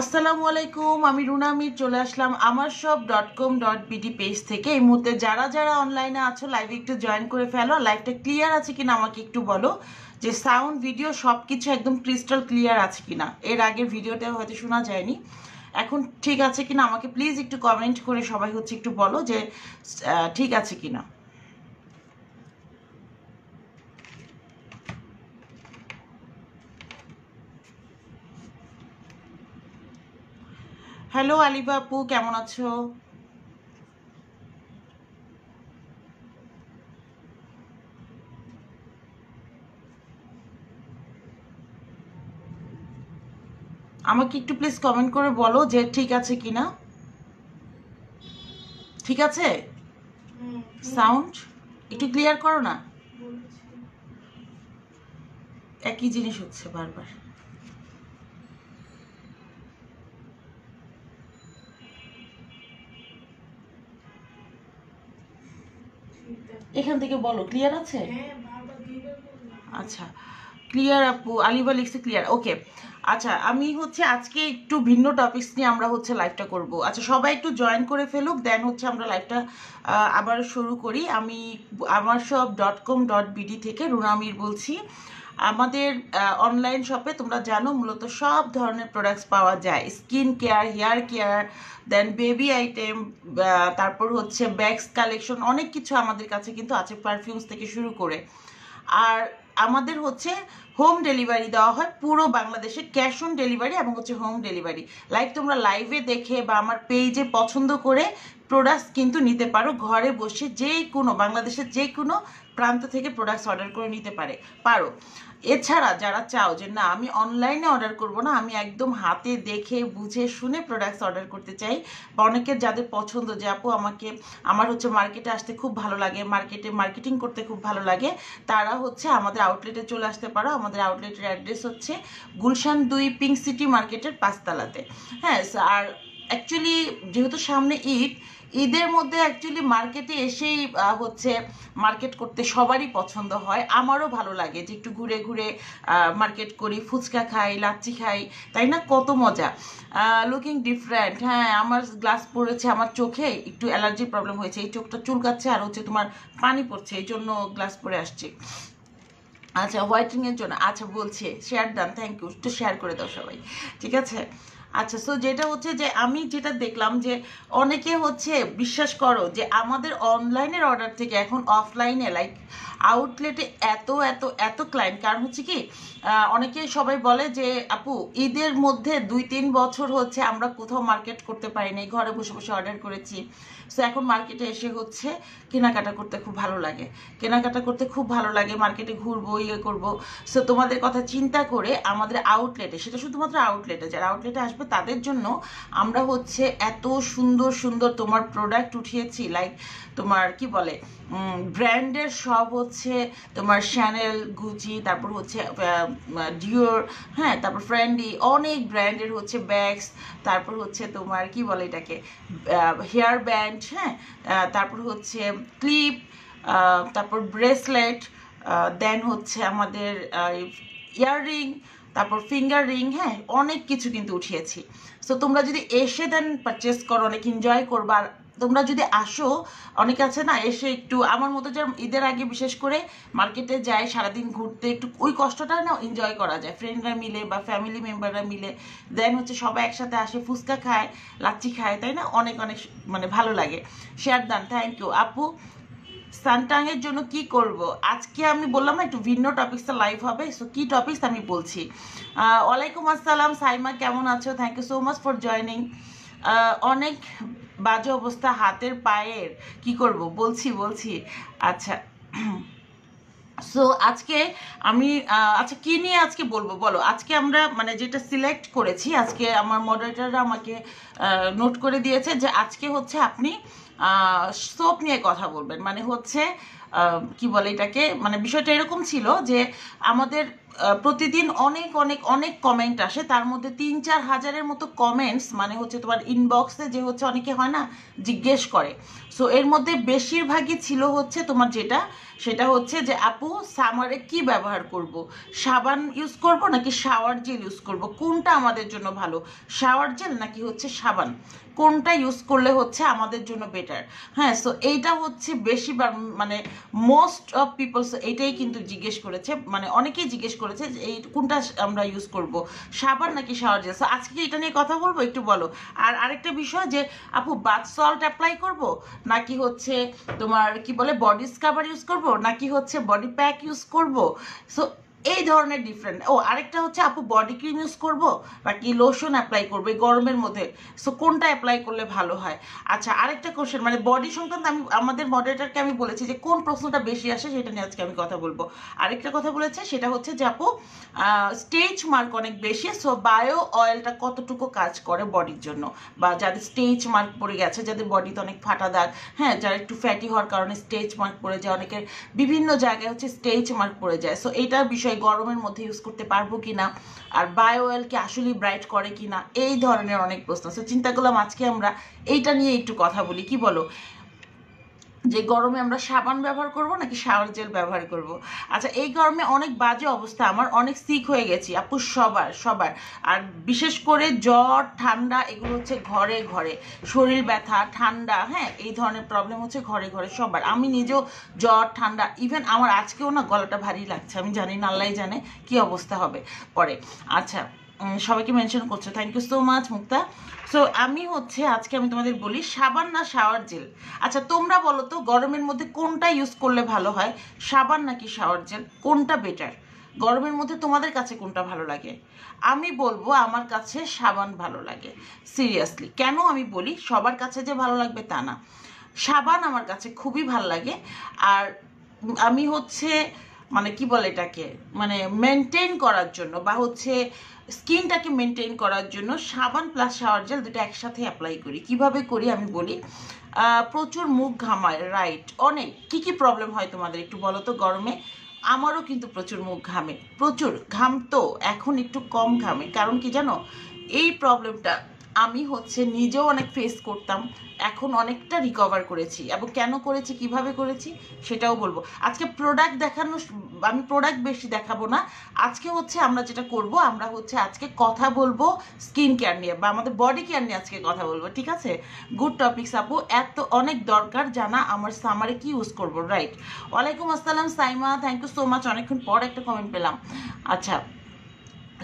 আসসালামু আলাইকুম, আমি রুনা মির চলে আসলাম আমার সব dot com dot BD page থেকে। এই মুহূর্তে যারা যারা অনলাইনে আছো লাইভে একটু জয়েন করে ফেলো। লাইভটা ক্লিয়ার আছে কিনা আমাকে একটু বলো, যে সাউন্ড ভিডিও সব কিছু একদম ক্রিস্টাল ক্লিয়ার আছে কিনা। এর আগের ভিডিওটা হয়তো শোনা যায়নি। এখন ঠিক আছে কিনা আমাকে প্লিজ একটু কমেন্ট করে সবাই হচ্ছে একটু বলো যে ঠিক আছে কিনা। হ্যালো আলিবা আপু কেমন আছো? আমাকে একটু প্লিজ কমেন্ট করে বলো যে ঠিক আছে কিনা। ঠিক আছে? সাউন্ড একটু ক্লিয়ার করো না? একই জিনিস হচ্ছে বারবার। এখান থেকে বলো ক্লিয়ার আছে? আচ্ছা ক্লিয়ার আপু আলিবা লিখছে ক্লিয়ার ওকে আচ্ছা আমি হচ্ছে আজকে একটু ভিন্ন টপিকস নিয়ে আমরা হচ্ছে লাইভটা করব। আচ্ছা সবাই একটু জয়েন করে ফেলুক দেন হচ্ছে আমরা লাইভটা আবার শুরু করি। আমি আমার সব ডট কম ডট বিডি থেকে রুনামির বলছি। আমাদের অনলাইন শপে তোমরা জানো মূলত সব ধরনের প্রোডাক্টস পাওয়া যায়। Skin care hair care then baby item তারপর হচ্ছে ব্যাগস কালেকশন অনেক কিছু আমাদের কাছে কিন্তু আছে পারফিউমস থেকে শুরু করে। আর আমাদের হচ্ছে হোম ডেলিভারি দেওয়া হয় পুরো বাংলাদেশে ক্যাশ অন ডেলিভারি এবং হচ্ছে হোম ডেলিভারি লাইক তোমরা লাইভে দেখে বা আমার পেজে পছন্দ করে প্রোডাক্টস কিন্তু নিতে পারো। ঘরে বসে যে কোনো, বাংলাদেশের যে কোনো প্রান্ত থেকে প্রোডাক্টস অর্ডার করে নিতে পারে। পারো। এছাড়া যারা চাও যে, না, আমি অনলাইনে অর্ডার করব না, আমি একদম হাতে দেখে, বুঝে শুনে প্রোডাক্টস অর্ডার করতে চাই। বা অনেকের যাদের পছন্দ, যে, আপু, আমাকে, আমার হচ্ছে মার্কেটে আসতে খুব ভালো লাগে মার্কেটে মার্কেটিং করতে খুব ভালো লাগে। তারা হচ্ছে আমাদের আউটলেটে চলে আসতে পারো। আমাদের আউটলেটের অ্যাড্রেস হচ্ছে গুলশান দুই পিঙ্ক সিটি মার্কেটের পাঁচতলাতে। হ্যাঁ আর অ্যাকচুয়ালি যেহেতু সামনে ঈদ, ঈদের মধ্যে অ্যাকচুয়ালি মার্কেটে এসেই হচ্ছে মার্কেট করতে সবারই পছন্দ হয়। আমারও ভালো লাগে যে একটু ঘুরে ঘুরে মার্কেট করি, ফুচকা খাই, লাচ্ছি খাই, তাই না? কত মজা। লুকিং ডিফারেন্ট হ্যাঁ আমার গ্লাস পড়েছে, আমার চোখে একটু অ্যালার্জি প্রবলেম হয়েছে, এই চোখটা চুলকাচ্ছে আর হচ্ছে তোমার পানি পড়ছে, এই জন্য গ্লাস পরে আসছে। আচ্ছা হোয়াইটিং এর জন্য। আচ্ছা বলছে শেয়ার ডান থ্যাংক ইউ একটু শেয়ার করে দাও সবাই। ঠিক আছে? আচ্ছা সো যেটা হচ্ছে যে আমি যেটা দেখলাম যে অনেকে হচ্ছে বিশ্বাস করো যে আমাদের অনলাইনের অর্ডার থেকে এখন অফলাইনে লাইক আউটলেটে এত এত এত ক্লায়েন্ট কারণ হচ্ছে কি অনেকে সবাই বলে যে, আপু, ঈদের মধ্যে দুই তিন বছর হচ্ছে আমরা কোথাও মার্কেট করতে পারিনি, ঘরে বসে বসে অর্ডার করেছি। সো এখন মার্কেটে এসে হচ্ছে কেনাকাটা করতে খুব ভালো লাগে। কেনাকাটা করতে খুব ভালো লাগে মার্কেটে ঘুরবো ইয়ে করব। সো তোমাদের কথা চিন্তা করে আমাদের আউটলেটে সেটা শুধুমাত্র আউটলেটে যারা আউটলেটে আসবে তাদের জন্য আমরা হচ্ছে এত সুন্দর সুন্দর তোমার প্রোডাক্ট উঠিয়েছি লাইক তোমার কি বলে ব্র্যান্ডের সব হচ্ছে তোমার শ্যানেল গুচি তারপর হচ্ছে ডিওর হ্যাঁ তারপর ফ্রেন্ডি অনেক ব্র্যান্ডের হচ্ছে ব্যাগস তারপর হচ্ছে তোমার কি বলে এটাকে হেয়ার ব্যান্ড হ্যাঁ? আহ, তারপর হচ্ছে ক্লিপ তারপর ব্রেসলেট দেন হচ্ছে আমাদের ইয়াররিং তারপর ফিঙ্গার রিং হ্যাঁ? অনেক কিছু কিন্তু উঠিয়েছি। সো তোমরা যদি এসে দেন পারচেস করো অনেক এনজয় করবা আর তোমরা যদি আসো, অনেক আছে না, এসে একটু আমার মতো যে ঈদের আগে বিশেষ করে মার্কেটে যায়, সারাদিন ঘুরতে, একটু ওই কষ্টটা না এনজয় করা যায়। ফ্রেন্ডরা মিলে বা ফ্যামিলি মেম্বাররা মিলে দেন হচ্ছে সবাই একসাথে আসে, ফুচকা খায়, লাচ্ছি খায়, তাই না? অনেক অনেক মানে ভালো লাগে। শেয়ার দান থ্যাংক ইউ আপু সানটাং এর জন্য কি করব? আজকে আমি বললাম না, একটু ভিন্ন টপিকসটা লাইভ হবে সো কি টপিকস আমি বলছি? ওয়ালাইকুম আসসালাম, সাইমা, কেমন আছো? Thank you so much for joining অনেক বাজে অবস্থা হাতের পায়ের। কি করব? বলছি বলছি। আচ্ছা। সো আজকে আমি আচ্ছা কি নিয়ে আজকে বলব? বলো, আজকে আমরা মানে যেটা সিলেক্ট করেছি, আজকে আমার মডারেটাররা আমাকে নোট করে দিয়েছে যে আজকে হচ্ছে আপনি সোপ নিয়ে কথা বলবেন। মানে হচ্ছে কি বলে এটাকে? মানে বিষয়টা এরকম ছিল যে আমাদের প্রতিদিন অনেক অনেক অনেক কমেন্ট আসে। তার মধ্যে তিন, চার হাজারের মতো কমেন্টস মানে হচ্ছে তোমার ইনবক্সে যে হচ্ছে অনেকে হয় না, জিজ্ঞেস করে। সো এর মধ্যে বেশিরভাগই ছিল হচ্ছে তোমার যেটা, সেটা হচ্ছে যে, আপু সামারে কি ব্যবহার করব? সাবান ইউজ করব নাকি শাওয়ার জেল ইউজ করব? কোনটা আমাদের জন্য ভালো? শাওয়ার জেল নাকি হচ্ছে সাবান? কোনটা ইউজ করলে হচ্ছে আমাদের জন্য বেটার হ্যাঁ সো এইটা হচ্ছে বেশিবার মানে মোস্ট অফ পিপলস এইটাই কিন্তু জিজ্ঞেস করেছে। মানে অনেকেই জিজ্ঞেস করেছে এই কোনটা আমরা ইউজ করব। সাবান নাকি শাওয়ার জেল সো আজকে এটা নিয়ে কথা বলব? একটু বলো। আর আরেকটা বিষয় যে, আপু বাথ সল্ট অ্যাপ্লাই করব? নাকি হচ্ছে তোমার কি বলে বডি স্কাবার ইউজ করব? নাকি হচ্ছে বডি প্যাক ইউজ করব? সো এই ধরনের ডিফারেন্ট ও, আরেকটা হচ্ছে আপু বডি ক্রিম ইউজ করব কি লোশন অ্যাপ্লাই করব গরমের মধ্যে। সো কোনটা অ্যাপ্লাই করলে ভালো হয়? আচ্ছা আরেকটা কোশ্চেন মানে বডি সংক্রান্ত আমি, আমাদের মডারেটারকে আমি বলেছি যে, কোন প্রশ্নটা বেশি আসে সেটা নিয়ে আজকে আমি কথা বলব। আরেকটা কথা বলেছে, সেটা হচ্ছে যে, আপু স্টেজ মার্ক অনেক বেশি সো বায়ো অয়েলটা কতটুকু কাজ করে বডির জন্য? বা যাদের স্টেজ মার্ক পড়ে গেছে, যাদের বডিতে অনেক ফাটা দাগ হ্যাঁ যারা একটু ফ্যাটি হওয়ার কারণে স্টেজ মার্ক পড়ে যায়, অনেকের বিভিন্ন জায়গায় হচ্ছে স্টেজ মার্ক পড়ে যায়। সো এইটার বিষয়ে গরমের মধ্যে ইউজ করতে পারব কিনা, আর বায়ো অয়েলকে আসলেই ব্রাইট করে কিনা, এই ধরনের অনেক প্রশ্ন। আছে চিন্তা করলাম আজকে আমরা এইটা নিয়ে একটু কথা বলি। কি বলো? যে গরমে আমরা সাবান ব্যবহার করব নাকি শাওয়ার জেল ব্যবহার করব? আচ্ছা এই গরমে অনেক বাজে অবস্থা, আমার অনেক সিক হয়ে গেছি। আপু, সবার সবার। আর বিশেষ করে জ্বর, ঠান্ডা, এগুলো হচ্ছে ঘরে ঘরে। শরীর ব্যথা, ঠান্ডা হ্যাঁ এই ধরনের প্রবলেম হচ্ছে ঘরে ঘরে সবার। আমি নিজেও জ্বর, ঠান্ডা ইভেন আমার আজকেও না গলাটা ভারী লাগছে, আমি জানি না আল্লাহ জানে কি অবস্থা হবে পরে। আচ্ছা সবাইকে মেনশন করছ। Thank you so much Mukta. So আমি হচ্ছে আজকে আমি তোমাদের বলি, সাবান না শাওয়ার জেল আচ্ছা তোমরা বলো তো, গরমের মধ্যে কোনটা ইউজ করলে ভালো হয়? সাবান নাকি শাওয়ার জেল কোনটা বেটার গরমের মধ্যে তোমাদের কাছে কোনটা ভালো লাগে? আমি বলব, আমার কাছে সাবান ভালো লাগে। সিরিয়াসলি কেন আমি বলি, সবার কাছে যে ভালো লাগবে তা না। সাবান আমার কাছে খুবই ভালো লাগে। আর আমি হচ্ছে মানে কি বলে এটাকে? মানে মেনটেন করার জন্য বা হচ্ছে স্কিনটাকে মেনটেন করার জন্য সাবান প্লাস শাওয়ার জেল দুটো একসাথে অ্যাপ্লাই করি। কীভাবে করি আমি বলি? প্রচুর মুখ ঘামায় রাইট অনেক। কি কি প্রবলেম হয় তোমাদের একটু বলো তো গরমে? আমারও কিন্তু প্রচুর মুখ ঘামে। প্রচুর। ঘাম তো এখন একটু কম ঘামে। কারণ কি জানো? এই প্রবলেমটা আমি হচ্ছে নিজেও অনেক ফেস করতাম, এখন অনেকটা রিকভার করেছি। এবং কেন করেছি, কীভাবে করেছি, সেটাও বলব। আজকে প্রোডাক্ট দেখানো, আমি প্রোডাক্ট বেশি দেখাবো না। আজকে হচ্ছে আমরা যেটা করব, আমরা হচ্ছে আজকে কথা বলব স্কিন কেয়ার নিয়ে, বা আমাদের বডি কেয়ার নিয়ে আজকে কথা বলব, ঠিক আছে? গুড টপিকস আপু, এত অনেক দরকার জানা, আমার সামারে কি ইউজ করব রাইট ওয়ালাইকুম আসসালাম, Saima thank you so much অনেকক্ষণ পর একটা কমেন্ট পেলাম। আচ্ছা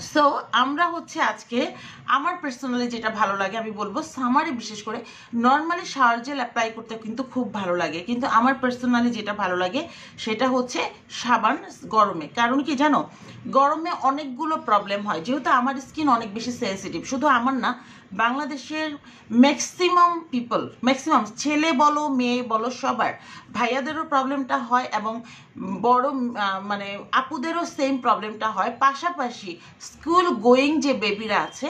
সো আমরা হচ্ছে আজকে আমার পার্সোনালি যেটা ভালো লাগে, আমি বলব সামারে বিশেষ করে নর্মালি শাওয়ার জেল অ্যাপ্লাই করতে কিন্তু খুব ভালো লাগে। কিন্তু আমার পার্সোনালি যেটা ভালো লাগে, সেটা হচ্ছে সাবান গরমে। কারণ কি জানো? গরমে অনেকগুলো প্রবলেম হয়। যেহেতু আমার স্কিন অনেক বেশি সেন্সিটিভ শুধু আমার না বাংলাদেশের ম্যাক্সিমাম পিপল ম্যাক্সিমাম ছেলে বলো, মেয়ে বলো, সবার, ভাইয়াদেরও প্রবলেমটা হয় এবং বড় মানে আপুদেরও সেম প্রবলেমটা হয়। পাশাপাশি স্কুল গোয়িং যে বেবিরা আছে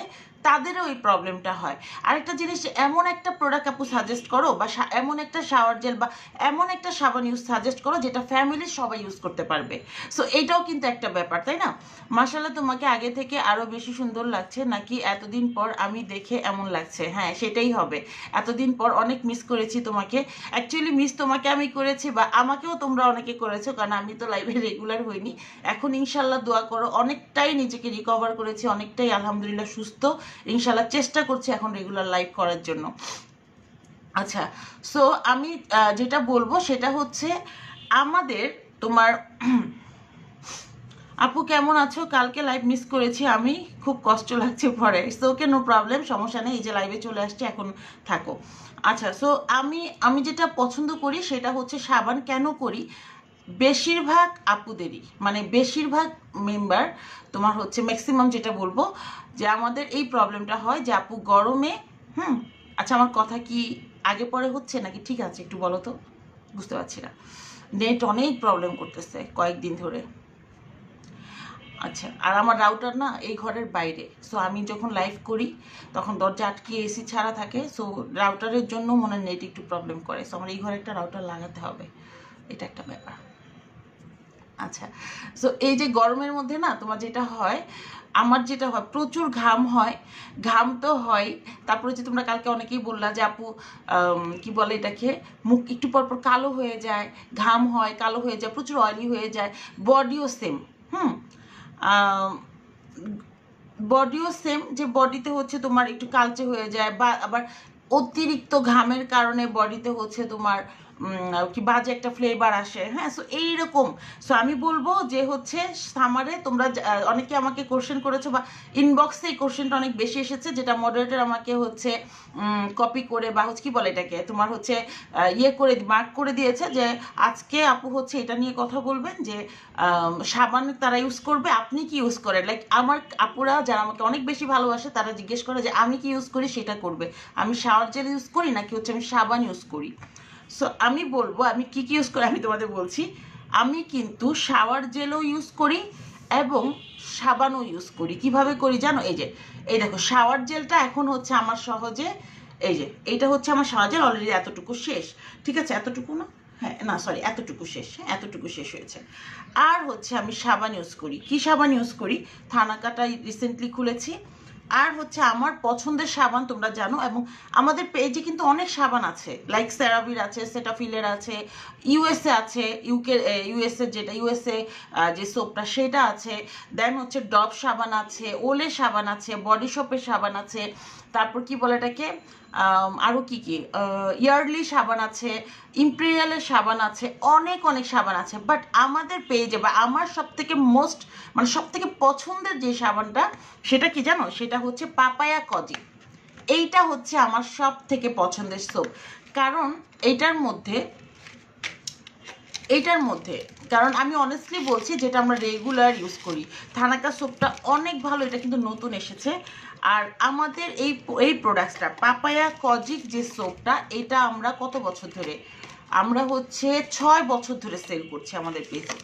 তাদেরও এই প্রবলেমটা হয়। আরেকটা জিনিস, এমন একটা প্রোডাক্ট আপু সাজেস্ট করো বা এমন একটা শাওয়ার জেল বা এমন একটা সাবান ইউজ সাজেস্ট করো যেটা ফ্যামিলির সবাই ইউজ করতে পারবে। সো এইটাও কিন্তু একটা ব্যাপার, তাই না? মাসাল্লাহ তোমাকে আগে থেকে আরও বেশি সুন্দর লাগছে নাকি এতদিন পর আমি দেখে এমন লাগছে? হ্যাঁ সেটাই হবে। এতদিন পর অনেক মিস করেছি তোমাকে। অ্যাকচুয়ালি মিস তোমাকে আমি করেছি বা আমাকেও তোমরা অনেকে করেছ, কারণ আমি তো লাইভে রেগুলার হইনি। এখন ইনশাল্লাহ দোয়া করো, অনেকটাই নিজেকে রিকভার করেছি, অনেকটাই আলহামদুলিল্লাহ সুস্থ। ইনশাল্লাহ চেষ্টা করছি এখন রেগুলার লাইভ করার জন্য। আচ্ছা সো আমি যেটা বলব সেটা হচ্ছে আমাদের তোমার, আপু কেমন আছো? কালকে লাইভ মিস করেছি আমি, খুব কষ্ট লাগছে পরে। সো ওকে নো প্রবলেম সমস্যা নেই, এই যে লাইভে চলে আসছে, এখন থাকো। আচ্ছা সো আমি আমি যেটা পছন্দ করি সেটা হচ্ছে সাবান। কেন করি? বেশিরভাগ আপুদেরই মানে বেশিরভাগ মেম্বার তোমার হচ্ছে ম্যাক্সিমাম যেটা বলব, যে আমাদের এই প্রবলেমটা হয় যে আপু গরমে, হুম আচ্ছা আমার কথা কি আগে পরে হচ্ছে নাকি ঠিক আছে একটু বলো তো? বুঝতে পারছি না। নেট অনেক প্রবলেম করতেছে কয়েকদিন ধরে। আচ্ছা আর আমার রাউটার না এই ঘরের বাইরে। সো আমি যখন লাইভ করি, তখন দরজা আটকে এসি ছাড়া থাকে। সো রাউটারের জন্য মনে নেট একটু প্রবলেম করে। সো আমার এই ঘরে একটা রাউটার লাগাতে হবে। এটা একটা ব্যাপার। আচ্ছা সো এই যে গরমের মধ্যে না তোমার যেটা হয়, আমার যেটা হয়, প্রচুর ঘাম হয়, ঘাম তো হয়। তারপরে যে তোমরা কালকে অনেকেই বললা যে, আপু কি বলে এটাকে? মুখ একটু পর পর কালো হয়ে যায়, ঘাম হয়, কালো হয়ে যায়, প্রচুর অয়েলি হয়ে যায়। বডিও সেম হুম? বডিও সেম যে বডিতে হচ্ছে তোমার একটু কালচে হয়ে যায় বা আবার অতিরিক্ত ঘামের কারণে বডিতে হচ্ছে তোমার কি বাজে একটা ফ্লেভার আসে। হ্যাঁ সো এইরকম। সো আমি বলব যে হচ্ছে সামারে তোমরা অনেকে আমাকে কোশ্চেন করেছ বা ইনবক্সে এই কোশ্চেনটা অনেক বেশি এসেছে, যেটা মডারেটর আমাকে হচ্ছে কপি করে বা হচ্ছে কি বলে এটাকে, তোমার হচ্ছে ইয়ে করে মার্ক করে দিয়েছে যে আজকে আপু হচ্ছে এটা নিয়ে কথা বলবেন যে সাবান তারা ইউজ করবে, আপনি কি ইউজ করেন? লাইক আমার আপুরা যারা আমাকে অনেক বেশি ভালোবাসে, তারা জিজ্ঞেস করে যে আমি কি ইউজ করি, সেটা করবে। আমি শাওয়ার জেল ইউজ করি নাকি হচ্ছে আমি সাবান ইউজ করি? সো আমি বলব, আমি কি কি ইউজ করি, আমি তোমাদের বলছি। আমি কিন্তু শাওয়ার জেলও ইউজ করি এবং সাবানও ইউজ করি। কীভাবে করি জানো? এই যে, এই দেখো শাওয়ার জেলটা এখন হচ্ছে আমার সহজে, এই যে, এইটা হচ্ছে আমার শাওয়ার জেল অলরেডি এতটুকু শেষ। ঠিক আছে? এতটুকু না? হ্যাঁ না সরি এতটুকু শেষ। হ্যাঁ এতটুকু শেষ হয়েছে। আর হচ্ছে আমি সাবান ইউজ করি। কি সাবান ইউজ করি? থানাকাটা রিসেন্টলি খুলেছি। আর হচ্ছে আমার পছন্দের সাবান তোমরা জানো এবং আমাদের পেজে কিন্তু অনেক সাবান আছে। লাইক সেরাভির আছে সেটাফিলের আছে ইউএসএ আছে ইউকে ইউএসএ যেটা ইউএসএ যে সোপটা সেটা আছে। দেন হচ্ছে ডব সাবান আছে ওলে সাবান আছে বডি শপের সাবান আছে। তারপর কি বলে এটাকে? আরও কি কি? ইয়ারলি সাবান আছে ইম্পেরিয়ালের সাবান আছে, অনেক অনেক সাবান আছে। বাট আমাদের পেজে বা আমার সব থেকে মোস্ট মানে সব থেকে পছন্দের যে সাবানটা, সেটা কি জানো? সেটা হচ্ছে পাপায়া কজি। এইটা হচ্ছে আমার সব থেকে পছন্দের সোপ কারণ এইটার মধ্যে এইটার মধ্যে, কারণ আমি অনেস্টলি বলছি যেটা আমরা রেগুলার ইউজ করি। থানাকা সোপটা অনেক ভালো, এটা কিন্তু নতুন এসেছে। আর আমাদের এই এই প্রোডাক্টসটা পাপায়া কজিক যে সোপটা এটা আমরা কত বছর ধরে? আমরা হচ্ছে ছয় বছর ধরে সেল করছি আমাদের পেজে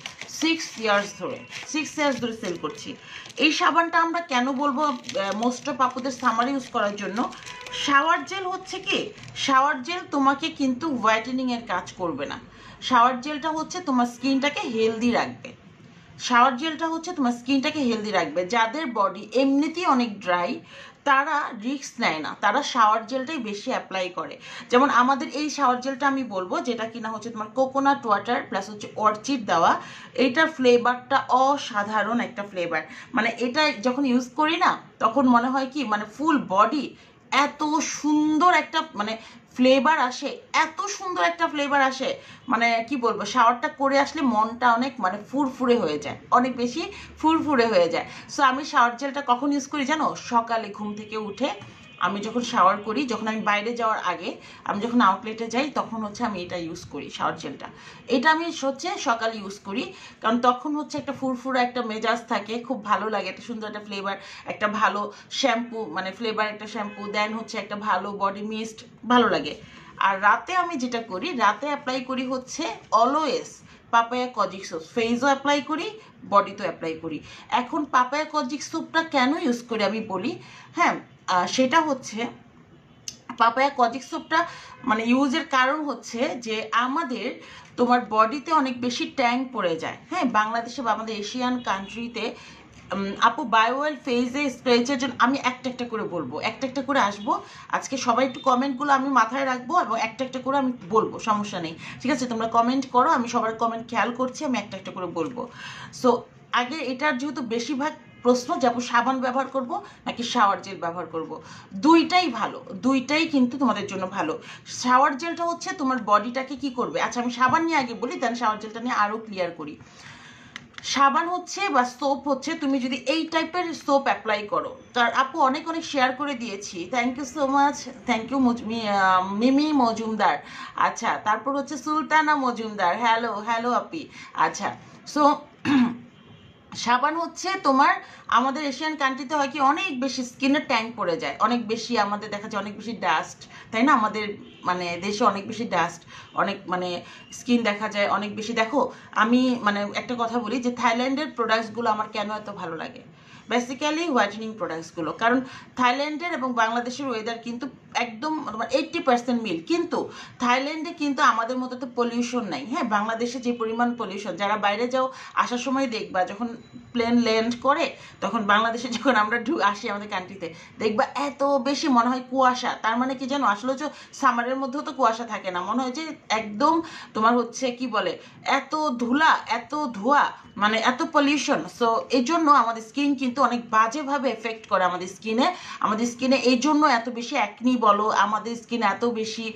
সিক্স ইয়ার্স ধরে সিক্স ইয়ার্স ধরে সেল করছি। এই সাবানটা আমরা কেন বলব মোস্ট অফ আপুদের সামার ইউজ করার জন্য? শাওয়ার জেল হচ্ছে কি? শাওয়ার জেল তোমাকে কিন্তু হোয়াইটেনিং এর কাজ করবে না। শাওয়ার জেলটা হচ্ছে তোমার স্কিনটাকে হেলদি রাখবে। শাওয়ার জেলটা হচ্ছে তোমার স্কিনটাকে হেলদি রাখবে। যাদের বডি এমনিতেই অনেক ড্রাই তারা রিস্ক নেয় না। তারা শাওয়ার জেলটাই বেশি অ্যাপ্লাই করে। যেমন আমাদের এই শাওয়ার জেলটা আমি বলব, যেটা কিনা হচ্ছে তোমার কোকোনাট ওয়াটার প্লাস হচ্ছে অর্চিড দেওয়া এইটার ফ্লেভারটা অসাধারণ একটা ফ্লেভার মানে এটা যখন ইউজ করি না, তখন মনে হয় কি? মানে ফুল বডি এত সুন্দর একটা মানে ফ্লেভার আসে, এত সুন্দর একটা ফ্লেভার আসে। মানে কি বলব শাওয়ারটা করে আসলে মনটা অনেক মানে ফুরফুরে হয়ে যায়। অনেক বেশি ফুরফুরে হয়ে যায়। সো আমি শাওয়ার জেলটা কখন ইউজ করি জানো? সকালে ঘুম থেকে উঠে আমি যখন শাওয়ার করি, যখন আমি বাইরে যাওয়ার আগে, আমি যখন আউটলেটে যাই, তখন হচ্ছে আমি এটা ইউজ করি শাওয়ার জেলটা এটা আমি হচ্ছে সকালে ইউজ করি, কারণ তখন হচ্ছে একটা ফুরফুরা একটা মেজাজ থাকে, খুব ভালো লাগে, একটা সুন্দর একটা ফ্লেভার একটা ভালো শ্যাম্পু মানে ফ্লেভার একটা শ্যাম্পু দেন হচ্ছে একটা ভালো বডি মিস্ট ভালো লাগে। আর রাতে আমি যেটা করি, রাতে অ্যাপ্লাই করি হচ্ছে অলওয়েজ পাপায়া কজিক সোপ ফেসও অ্যাপ্লাই করি বডিতেও অ্যাপ্লাই করি। এখন পাপায়া কজিক সোপটা কেন ইউজ করি আমি বলি? হ্যাঁ সেটা হচ্ছে পাপায়া কজিক সোপটা মানে ইউজের কারণ হচ্ছে যে আমাদের তোমার বডিতে অনেক বেশি ট্যাং পড়ে যায়। হ্যাঁ বাংলাদেশে বা আমাদের এশিয়ান কান্ট্রিতে আপু বায়োয়েল ফেজে স্প্রেচের জন্য আমি একটা একটা করে বলব, একটা একটা করে আসব। আজকে সবাই একটু কমেন্টগুলো আমি মাথায় রাখব এবং একটা একটা করে আমি বলব, সমস্যা নেই। ঠিক আছে, তোমরা কমেন্ট করো, আমি সবার কমেন্ট খেয়াল করছি, আমি একটা একটা করে বলব। সো আগে এটার যেহেতু বেশিরভাগ প্রশ্ন যে সাবান ব্যবহার করব নাকি শাওয়ার জেল ব্যবহার করব? দুইটাই ভালো। দুইটাই কিন্তু তোমাদের জন্য ভালো। শাওয়ার জেলটা হচ্ছে তোমার বডিটাকে কি করবে? আচ্ছা আমি সাবান নিয়ে আগে বলি দেন শাওয়ার জেলটা নিয়ে আরও ক্লিয়ার করি। সাবান হচ্ছে বা সোপ হচ্ছে, তুমি যদি এই টাইপের সোপ অ্যাপ্লাই করো, তার আপু অনেক অনেক শেয়ার করে দিয়েছি। Thank you so much thank you Mimi Majumdar. আচ্ছা তারপর হচ্ছে সুলতানা মজুমদার। হ্যালো হ্যালো আপি। আচ্ছা সো সাবান হচ্ছে তোমার, আমাদের এশিয়ান কান্ট্রিতে হয় কি, অনেক বেশি স্কিনের ট্যাঙ্ক পড়ে যায়। অনেক বেশি আমাদের দেখা যায় অনেক বেশি ডাস্ট তাই না? আমাদের মানে দেশে অনেক বেশি ডাস্ট অনেক মানে স্কিন দেখা যায় অনেক বেশি। দেখো, আমি মানে একটা কথা বলি যে থাইল্যান্ডের প্রোডাক্টসগুলো আমার কেন এত ভালো লাগে? বেসিক্যালি হোয়াইটেনিং প্রোডাক্টসগুলো কারণ থাইল্যান্ডের এবং বাংলাদেশের ওয়েদার কিন্তু একদম এইট্টি পার্সেন্ট মিল কিন্তু থাইল্যান্ডে কিন্তু আমাদের মতো তো পলিউশন নাই। হ্যাঁ বাংলাদেশে যে পরিমাণ পলিউশন যারা বাইরে যাও, আসার সময় দেখবা যখন প্লেন ল্যান্ড করে, তখন বাংলাদেশে যখন আমরা ঢু- আসি আমাদের কান্ট্রিতে দেখবা এত বেশি মনে হয় কুয়াশা। তার মানে কি জানো? আসলে হচ্ছে সামারের মধ্যেও তো কুয়াশা থাকে না। মনে হয় যে একদম তোমার হচ্ছে কি বলে, এত ধুলা, এত ধোঁয়া মানে এত পলিউশন সো এই জন্য আমাদের স্কিন কিন্তু অনেক বাজেভাবে এফেক্ট করে আমাদের স্কিনে আমাদের স্কিনে এই জন্য এত বেশি অ্যাকনি বলো, আমাদের স্কিন এত বেশি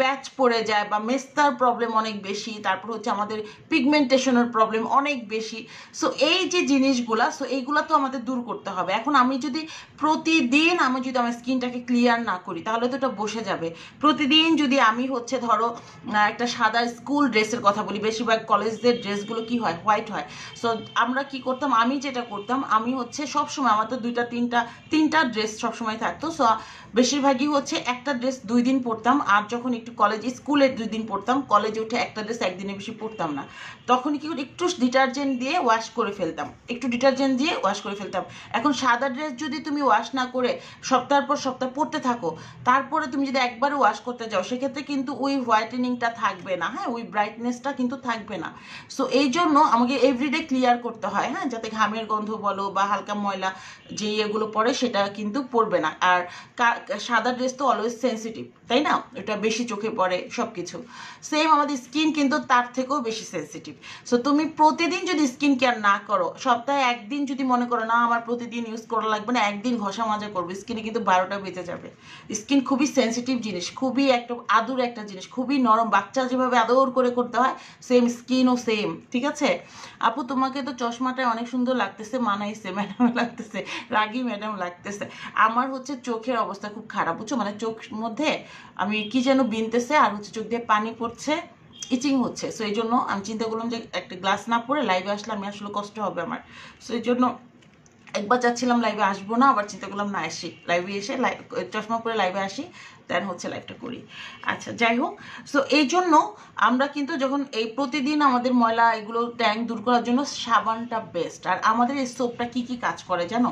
প্যাচ পড়ে যায় বা মেস্তার প্রবলেম অনেক বেশি, তারপর হচ্ছে আমাদের পিগমেন্টেশনের প্রবলেম অনেক বেশি। সো এই যে জিনিসগুলা সো এইগুলা তো আমাদের দূর করতে হবে। এখন আমি যদি প্রতিদিন আমি যদি আমার স্কিনটাকে ক্লিয়ার না করি, তাহলে তো এটা বসে যাবে। প্রতিদিন যদি আমি হচ্ছে ধরো একটা সাদা স্কুল ড্রেসের কথা বলি, বেশিরভাগ কলেজদের ড্রেসগুলো কি হয়? হোয়াইট হয়। সো আমরা কি করতাম? আমি যেটা করতাম, আমি হচ্ছে সবসময়, আমার তো দুইটা, তিনটা তিনটা ড্রেস সবসময় থাকতো। সো বেশিরভাগই হচ্ছে, একটা ড্রেস দুই দিন পরতাম, আর যখন একটু কলেজে স্কুলে দুই দিন পরতাম কলেজে উঠে একটা ড্রেস একদিনে বেশি পরতাম না। তখন কি একটু ডিটারজেন্ট দিয়ে ওয়াশ করে ফেলতাম, একটু ডিটারজেন্ট দিয়ে ওয়াশ করে ফেলতাম। এখন সাদা ড্রেস যদি তুমি ওয়াশ না করে সপ্তাহের পর সপ্তাহ পরতে থাকো, তারপরে তুমি যদি একবারে ওয়াশ করতে যাও, সেক্ষেত্রে কিন্তু ওই হোয়াইটেনিংটা থাকবে না হ্যাঁ? ওই ব্রাইটনেসটা কিন্তু থাকবে না। সো এই জন্য আমাকে এভরিডে ক্লিয়ার করতে হয় হ্যাঁ? যাতে ঘামের গন্ধ বলো বা হালকা ময়লা যে ইয়েগুলো পড়ে সেটা কিন্তু পড়বে না। আর কা- সাদা ড্রেস তো অলওয়েজ সেন্সিটিভ তাই না? এটা বেশি চোখে পড়ে সব কিছু সেম আমাদের স্কিন কিন্তু তার থেকেও বেশি সেন্সিটিভ সো তুমি প্রতিদিন যদি স্কিন কেয়ার না করো, সপ্তাহে একদিন যদি মনে করো, না, আমার প্রতিদিন ইউজ করা লাগবে না, একদিন ঘষা মাজা করবে স্কিনে কিন্তু বারোটা বেঁচে যাবে। স্কিন খুবই সেন্সিটিভ জিনিস, খুবই একটা আদুর একটা জিনিস, খুবই নরম, বাচ্চা যেভাবে আদর করে করতে হয় সেম স্কিনও সেম ঠিক আছে? আপু, তোমাকে তো চশমাটা অনেক সুন্দর লাগতেছে, মানাইছে ম্যাডাম লাগতেছে, রাগি ম্যাডাম লাগতেছে। আমার হচ্ছে চোখের অবস্থা খুব খারাপ। বুঝছ? মানে চোখ মধ্যে আমি কি যেন বিনতেছে আর হচ্ছে চোখ দিয়ে পানি পড়ছে, ইচিং হচ্ছে। সো এই জন্য আমি চিন্তা করলাম যে একটা গ্লাস না পরে লাইভে আসলে আমি আসলে কষ্ট হবে আমার। সো এই জন্য একবার চাচ্ছিলাম লাইভে আসব না, আবার চিন্তা করলাম না, আসি। লাইভে এসে চশমা পরে লাইভে আসি দেন হচ্ছে লাইভটা করি। আচ্ছা যাই হোক। সো এই জন্য আমরা কিন্তু যখন এই প্রতিদিন আমাদের ময়লা এগুলো ট্যাঙ্ক দূর করার জন্য সাবানটা বেস্ট আর আমাদের এই সোপটা কি কি কাজ করে জানো?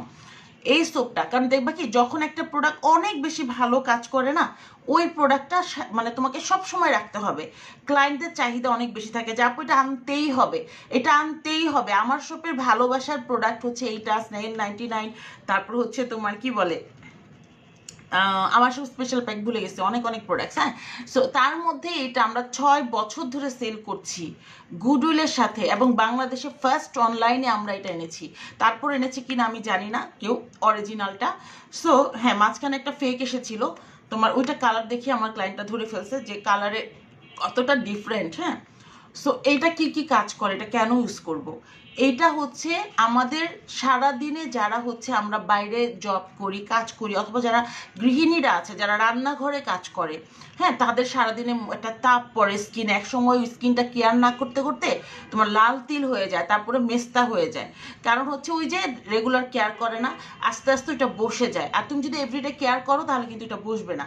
এই সোপটা কারণ দেখবা কি, যখন একটা প্রোডাক্ট অনেক বেশি ভালো কাজ করে না, ওই প্রোডাক্টটা মানে তোমাকে সব সময় রাখতে হবে। ক্লায়েন্টদের চাহিদা অনেক বেশি থাকে যে, আপু, এটা আনতেই হবে। এটা আনতেই হবে। আমার সোপের ভালোবাসার প্রোডাক্ট হচ্ছে এইটা স্নেহ নাইনটি নাইন তারপর হচ্ছে তোমার কি বলে? আমার সব স্পেশাল প্যাক ভুলে গেছে, অনেক অনেক প্রোডাক্টস হ্যাঁ? সো তার মধ্যে এটা আমরা ছয় বছর ধরে সেল করছি গুডউইলের সাথে এবং বাংলাদেশে ফার্স্ট অনলাইনে আমরা এটা এনেছি। তারপর এনেছি কিনা আমি জানি না, কেউ অরিজিনালটা সো হ্যাঁ মাঝখানে একটা ফেক এসেছিল। তোমার ওইটা কালার দেখে আমার ক্লায়েন্টটা ধরে ফেলছে যে কালারে কতটা ডিফারেন্ট হ্যাঁ? সো এইটা কি কি কাজ করে? এটা কেন ইউজ করব। এইটা হচ্ছে আমাদের সারা দিনে যারা হচ্ছে আমরা বাইরে জব করি, কাজ করি, অথবা যারা গৃহিণীরা আছে, যারা রান্নাঘরে কাজ করে হ্যাঁ তাদের সারাদিনে একটা তাপ পড়ে স্কিন একসময় স্কিনটা কেয়ার না করতে করতে তোমার লাল তিল হয়ে যায়, তারপরে মেস্তা হয়ে যায়। কারণ হচ্ছে ওই যে রেগুলার কেয়ার করে না, আস্তে আস্তে ওইটা বসে যায়। আর তুমি যদি এভরিডে কেয়ার করো, তাহলে কিন্তু এটা বসবে না।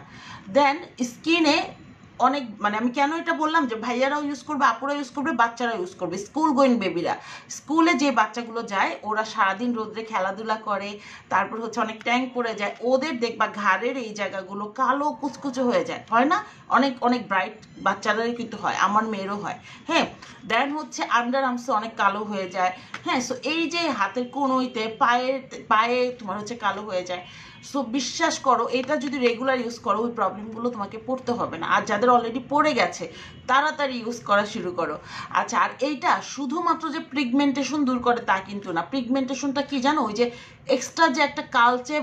দেন স্কিনে অনেক মানে আমি কেন এটা বললাম যে ভাইয়ারাও ইউজ করবে আপুরা ইউজ করবে বাচ্চারা ইউজ করবে। স্কুল গোয়েন বেবিরা স্কুলে যে বাচ্চাগুলো যায়, ওরা সারাদিন রোদ্রে খেলাধুলা করে, তারপর হচ্ছে অনেক ট্যাঙ্ক পড়ে যায়, ওদের দেখবা ঘাড়ের এই জায়গাগুলো কালো কুচকুচে হয়ে যায়। হয় না? অনেক অনেক ব্রাইট বাচ্চাদেরই কিন্তু হয়, আমার মেয়েরও হয়। হ্যাঁ দেন হচ্ছে আন্ডার আর্মসে অনেক কালো হয়ে যায়। হ্যাঁ সো এই যে হাতের কোনোইতে পায়ে পায়ে তোমার হচ্ছে কালো হয়ে যায়। সো বিশ্বাস করো, এটা যদি রেগুলার ইউজ করো, ওই প্রবলেমগুলো তোমাকে পড়তে হবে না। আর যাদের অলরেডি পড়ে গেছে, তাড়াতাড়ি ইউজ করা শুরু করো। আচ্ছা আর এইটা শুধুমাত্র যে পিগমেন্টেশন দূর করে তা কিন্তু না। পিগমেন্টেশনটা কি জানো? ওই যে এক্সট্রা যে একটা কালচে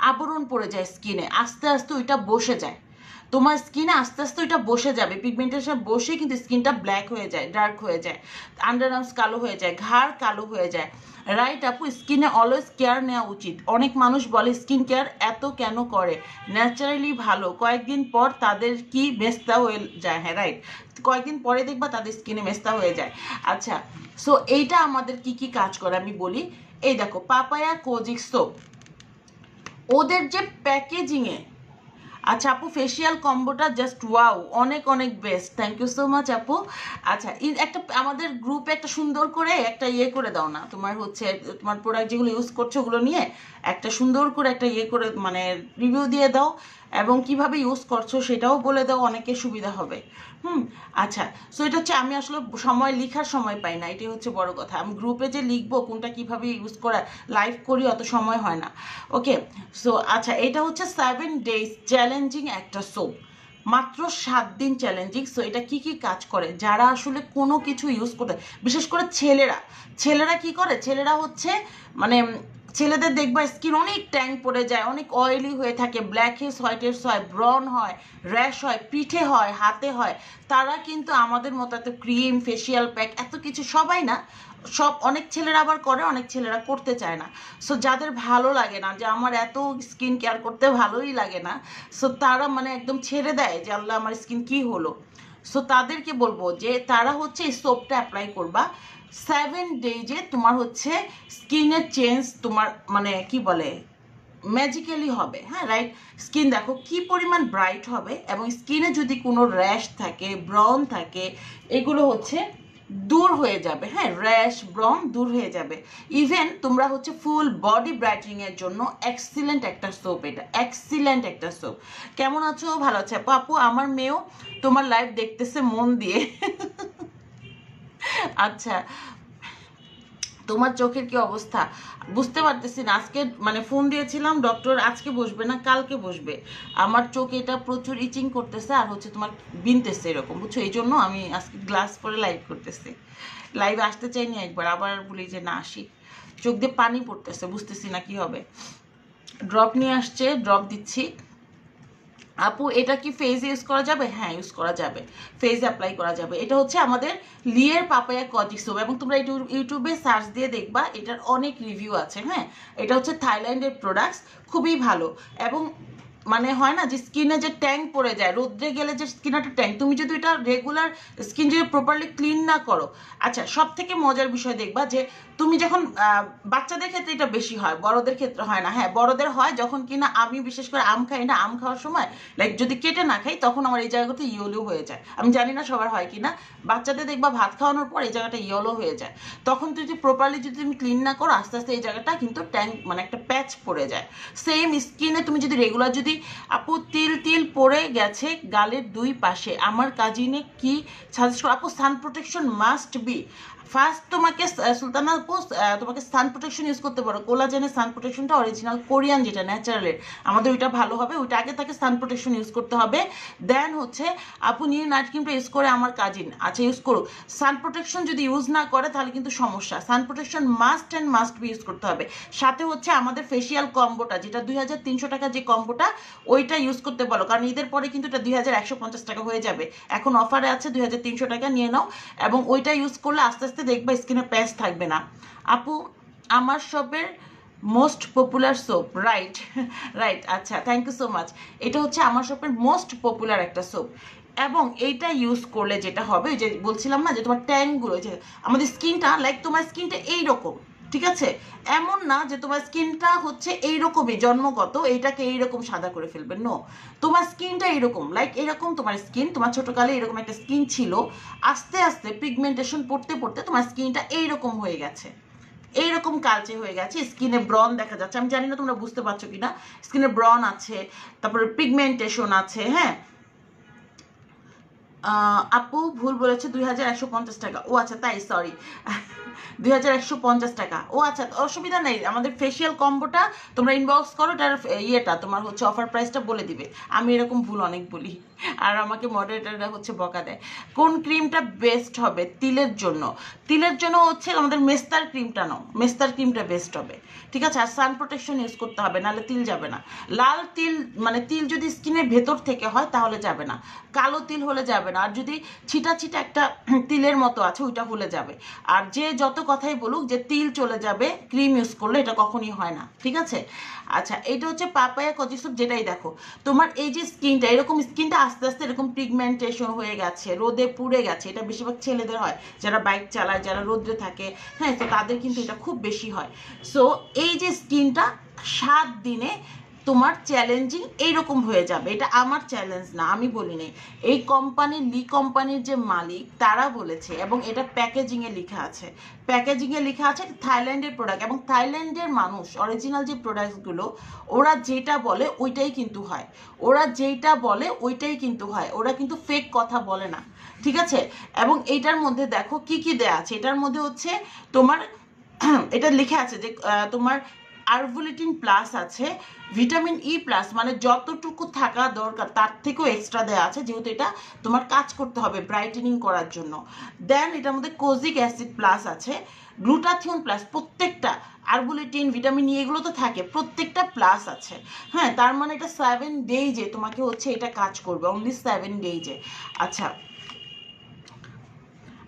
আবরণ পড়ে যায় স্কিনে আস্তে আস্তে ওইটা বসে যায়। তোমার স্কিনে আস্তে আস্তে ওইটা বসে যাবে। পিগমেন্টেশন বসে কিন্তু স্কিনটা ব্ল্যাক হয়ে যায় ডার্ক হয়ে যায়। আন্ডার আর্মস কালো হয়ে যায়, ঘাড় কালো হয়ে যায়। রাইট আপু স্কিনে অলওয়েজ কেয়ার নেওয়া উচিত। অনেক মানুষ বলে স্কিন কেয়ার এত কেন করে? ন্যাচারালি ভালো। কয়েকদিন পর তাদের কি মেস্তা হয়ে যায় হ্যাঁ রাইট কয়েকদিন পরে দেখবা তাদের স্কিনে মেস্তা হয়ে যায়। আচ্ছা সো এইটা আমাদের কি কি কাজ করে আমি বলি। এই দেখো পাপায়া কোজিক সোপ ওদের যে প্যাকেজিংয়ে আচ্ছা আপু ফেসিয়াল কম্বোটা জাস্ট ওয়াও অনেক অনেক best thank you so much আপু। আচ্ছা একটা, আমাদের গ্রুপে একটা সুন্দর করে একটা ইয়ে করে দাও না। তোমার হচ্ছে, তোমার প্রোডাক্ট যেগুলো ইউজ করছ ওগুলো নিয়ে একটা সুন্দর করে একটা ইয়ে করে মানে রিভিউ দিয়ে দাও। এবং কীভাবে ইউজ করছ সেটাও বলে দাও, অনেকের সুবিধা হবে। হুম আচ্ছা। সো এটা হচ্ছে আমি আসলে সময়, লিখার সময় পাই না, এটাই হচ্ছে বড় কথা। আমি গ্রুপে যে লিখব, কোনটা কীভাবে ইউজ করা লাইভ করি, অত সময় হয় না। ওকে সো আচ্ছা এটা হচ্ছে সেভেন ডেজ চ্যালেঞ্জিং একটা সোপ মাত্র সাত দিন চ্যালেঞ্জিং সো এটা কি কি কাজ করে? যারা আসলে কোনো কিছু ইউজ করতে বিশেষ করে ছেলেরা। ছেলেরা কি করে? ছেলেরা হচ্ছে মানে ছেলেদের দেখবা স্কিন অনেক ট্যাঙ্ক পড়ে যায়, অনেক অয়েলি হয়ে থাকে ব্ল্যাক হেস হোয়াইট হেস হয় ব্রন হয় র্যাশ হয়, পিঠে হয়, হাতে হয়। তারা কিন্তু আমাদের মতো এত ক্রিম ফেসিয়াল প্যাক এত কিছু সবাই না, সব অনেক ছেলেরা আবার করে, অনেক ছেলেরা করতে চায় না। সো যাদের ভালো লাগে না, যে আমার এত স্কিন কেয়ার করতে ভালোই লাগে না সো তারা মানে একদম ছেড়ে দেয় যে, আল্লাহ, আমার স্কিন কি হলো? সো তাদেরকে বলব যে, তারা হচ্ছে সোপটা অ্যাপ্লাই করবা। সেভেন ডেজে তোমার হচ্ছে স্কিনের চেঞ্জ তোমার মানে কি বলে? ম্যাজিক্যালি হবে হ্যাঁ রাইট স্কিন দেখো কি পরিমাণ ব্রাইট হবে এবং স্কিনে যদি কোনো র্যাশ থাকে ব্রন থাকে, এগুলো হচ্ছে দূর হয়ে যাবে হ্যাঁ র্যাশ ব্রন দূর হয়ে যাবে। ইভেন তোমরা হচ্ছে ফুল বডি ব্রাইটিং এর জন্য এক্সিলেন্ট একটা সোপ এটা এক্সিলেন্ট একটা সোপ কেমন আছো? ভালো আছে। আপু আপু, আমার মেয়েও তোমার লাইভ দেখতেছে মন দিয়ে। আচ্ছা তোমার চোখের কি অবস্থা? বুঝতে পারতেছি না, আজকে মানে ফোন দিয়েছিলাম ডক্টর আজকে বসবে না, কালকে বসবে। আমার চোখ এটা প্রচুর ইচিং করতেছে, আর হচ্ছে তোমার বিনতেছে এরকম, বুঝছ? এই জন্য আমি আজকে গ্লাস পরে লাইভ করতেছি। লাইভ আসতে চাইনি একবার, আবার বলি যে না আসি। চোখ দিয়ে পানি পড়তেছে, বুঝতেছি না কি হবে। ড্রপ নিয়ে আসছে ড্রপ দিচ্ছি। আপু, এটা কি ফেজে ইউজ করা যাবে? হ্যাঁ ইউজ করা যাবে। ফেজে অ্যাপ্লাই করা যাবে। এটা হচ্ছে আমাদের লিয়ের পাপায়া কজিক সোপ এবং তোমরা ইউটিউবে সার্চ দিয়ে দেখবা, এটার অনেক রিভিউ আছে হ্যাঁ? এটা হচ্ছে থাইল্যান্ডের প্রোডাক্টস খুবই ভালো। এবং মানে হয় না যে স্কিনে যে ট্যাঙ্ক পড়ে যায়, রোদ্রে গেলে যে স্কিনে একটা ট্যাঙ্ক তুমি যদি এটা রেগুলার স্কিন যদি প্রপারলি ক্লিন না করো আচ্ছা সব থেকে মজার বিষয় দেখবা যে তুমি যখন বাচ্চাদের ক্ষেত্রে এটা বেশি হয়, বড়দের ক্ষেত্রে হয় না। হ্যাঁ বড়দের হয় যখন কিনা আমি বিশেষ করে আম খাই না, আম খাওয়ার সময় লাইক যদি কেটে না খাই তখন আমার এই জায়গাতে ইয়েলো হয়ে যায়। আমি জানি না সবার হয় কি না বাচ্চাদের দেখবা ভাত খাওয়ানোর পর এই জায়গাটা ইয়েলো হয়ে যায়। তখন যদি প্রপারলি যদি তুমি ক্লিন না করো, আস্তে আস্তে এই জায়গাটা কিন্তু ট্যাঙ্ক মানে একটা প্যাচ পড়ে যায়। সেম স্কিনে তুমি যদি রেগুলার যদি আপু, তিল তিল পড়ে গেছে গালের দুই পাশে। আমার কাজিনে কি সাজেস্ট আপু, sun protection must be. First তোমাকে সুলতানা আপু তোমাকে সান প্রোটেকশন ইউজ করতে পারো। কোলাজেনের সান প্রোটেকশনটা অরিজিনাল কোরিয়ান যেটা ন্যাচারালের আমাদের ওইটা ভালো হবে, ওইটা আগে তাকে সান প্রোটেকশন ইউজ করতে হবে। দেন হচ্ছে, আপু নিয়ে নাইট ক্রিমটা ইউজ করে আমার কাজিন আচ্ছা ইউজ করুক সান প্রোটেকশন যদি ইউজ না করে, তাহলে কিন্তু সমস্যা। Sun protection must and must be use করতে হবে। সাথে হচ্ছে, আমাদের ফেসিয়াল কম্বোটা যেটা দুই হাজার তিনশো টাকা যে কম্বোটা ওইটা ইউজ করতে বলো কারণ ঈদের পরে কিন্তু এটা দুই হাজার একশো পঞ্চাশ টাকা হয়ে যাবে। এখন অফারে আছে দুই হাজার তিনশো টাকা, নিয়ে নাও। এবং ওইটা ইউজ করলে আস্তে আস্তে দেখবা স্কিনে প্যাচ থাকবে না। আপু, আমার শপের most popular soap right right আচ্ছা থ্যাংক ইউ সো মাচ এটা হচ্ছে আমার শপের মোস্ট পপুলার একটা সোপ এবং এইটা ইউজ করলে যেটা হবে, ওই যে বলছিলাম না যে তোমার ট্যাংগুলো যে আমাদের স্কিনটা লাইক তোমার স্কিনটা এইরকম। ঠিক আছে? এমন না যে তোমার স্কিনটা হচ্ছে এইরকমই জন্মগত, এইটাকে এইরকম সাদা করে ফেলবে নো তোমার স্কিনটা এইরকম লাইক এরকম তোমার স্কিন, তোমার ছোটকালে এরকম একটা স্কিন ছিল, আস্তে আস্তে পিগমেন্টেশন পড়তে পড়তে তোমার স্কিনটা এইরকম হয়ে গেছে। এইরকম কালচে হয়ে গেছে, স্কিনে ব্রন দেখা যাচ্ছে। আমি জানি না তোমরা বুঝতে পারছ কিনা, স্কিনে ব্রন আছে, তারপরে পিগমেন্টেশন আছে হ্যাঁ? আপু ভুল বলেছে দুই হাজার একশো পঞ্চাশ টাকা। ও আচ্ছা তাই সরি দুই হাজার একশো পঞ্চাশ টাকা। ও আচ্ছা অসুবিধা নেই, আমাদের ফেসিয়াল কম্বোটা তোমরা ইনবক্স করো, এটার ইয়েটা তোমার হচ্ছে অফার প্রাইসটা বলে দিবে। আমি এরকম ভুল অনেক বলি। আর আমাকে মডারেটাররা হচ্ছে বকা দেয়। কোন ক্রিমটা বেস্ট হবে তিলের জন্য? তিলের জন্য হচ্ছে আমাদের মেস্তার ক্রিমটা নাও। মেস্তার ক্রিমটা বেস্ট হবে। ঠিক আছে? আর সান প্রোটেকশন ইউজ করতে হবে, নাহলে তিল যাবে না। লাল তিল মানে তিল যদি স্কিনের ভেতর থেকে হয়, তাহলে যাবে না। কালো তিল হলে যাবে না। আর যদি ছিটা ছিটা একটা তিলের মতো আছে, ওইটা হলে যাবে। আর যে যত কথাই বলুক যে তিল চলে যাবে ক্রিম ইউজ করলে এটা কখনই হয় না, ঠিক আছে? আচ্ছা এটা হচ্ছে পাপায়া কচিসুপ যেটাই দেখো। তোমার এই যে স্কিনটা এরকম স্কিনটা আস্তে আস্তে এরকম পিগমেন্টেশন হয়ে গেছে, রোদে পুড়ে গেছে, এটা বেশিরভাগ ছেলেদের হয়, যারা বাইক চালায়, যারা রোদ্রে থাকে হ্যাঁ তো তাদের কিন্তু এটা খুব বেশি হয়। সো এই যে স্কিনটা সাত দিনে তোমার চ্যালেঞ্জিং এইরকম হয়ে যাবে। এটা আমার চ্যালেঞ্জ না, আমি বলিনি এই কোম্পানির লি কোম্পানির যে মালিক, তারা বলেছে এবং এটা প্যাকেজিংয়ে লেখা আছে। প্যাকেজিংয়ে লেখা আছে থাইল্যান্ডের প্রোডাক্ট এবং থাইল্যান্ডের মানুষ অরিজিনাল যে প্রোডাক্টসগুলো ওরা যেটা বলে ওইটাই কিন্তু হয়। ওরা যেটা বলে ওইটাই কিন্তু হয়। ওরা কিন্তু ফেক কথা বলে না। ঠিক আছে? এবং এইটার মধ্যে দেখো কি কি দেয়া আছে? এটার মধ্যে হচ্ছে তোমার, এটা লিখে আছে যে তোমার আরভুলিটিন প্লাস আছে, ভিটামিন ই প্লাস মানে যতটুকু থাকা দরকার, তার থেকেও এক্সট্রা দেওয়া আছে, যেহেতু এটা তোমার কাজ করতে হবে ব্রাইটেনিং করার জন্য। দেন এটার মধ্যে কোজিক অ্যাসিড প্লাস আছে গ্লুটাথিয়ন প্লাস প্রত্যেকটা আরবুলিটিন ভিটামিন ই এগুলো তো থাকে, প্রত্যেকটা প্লাস আছে। হ্যাঁ তার মানে এটা সেভেন ডেইজে তোমাকে হচ্ছে এটা কাজ করবে অনলি সেভেন ডেইজে আচ্ছা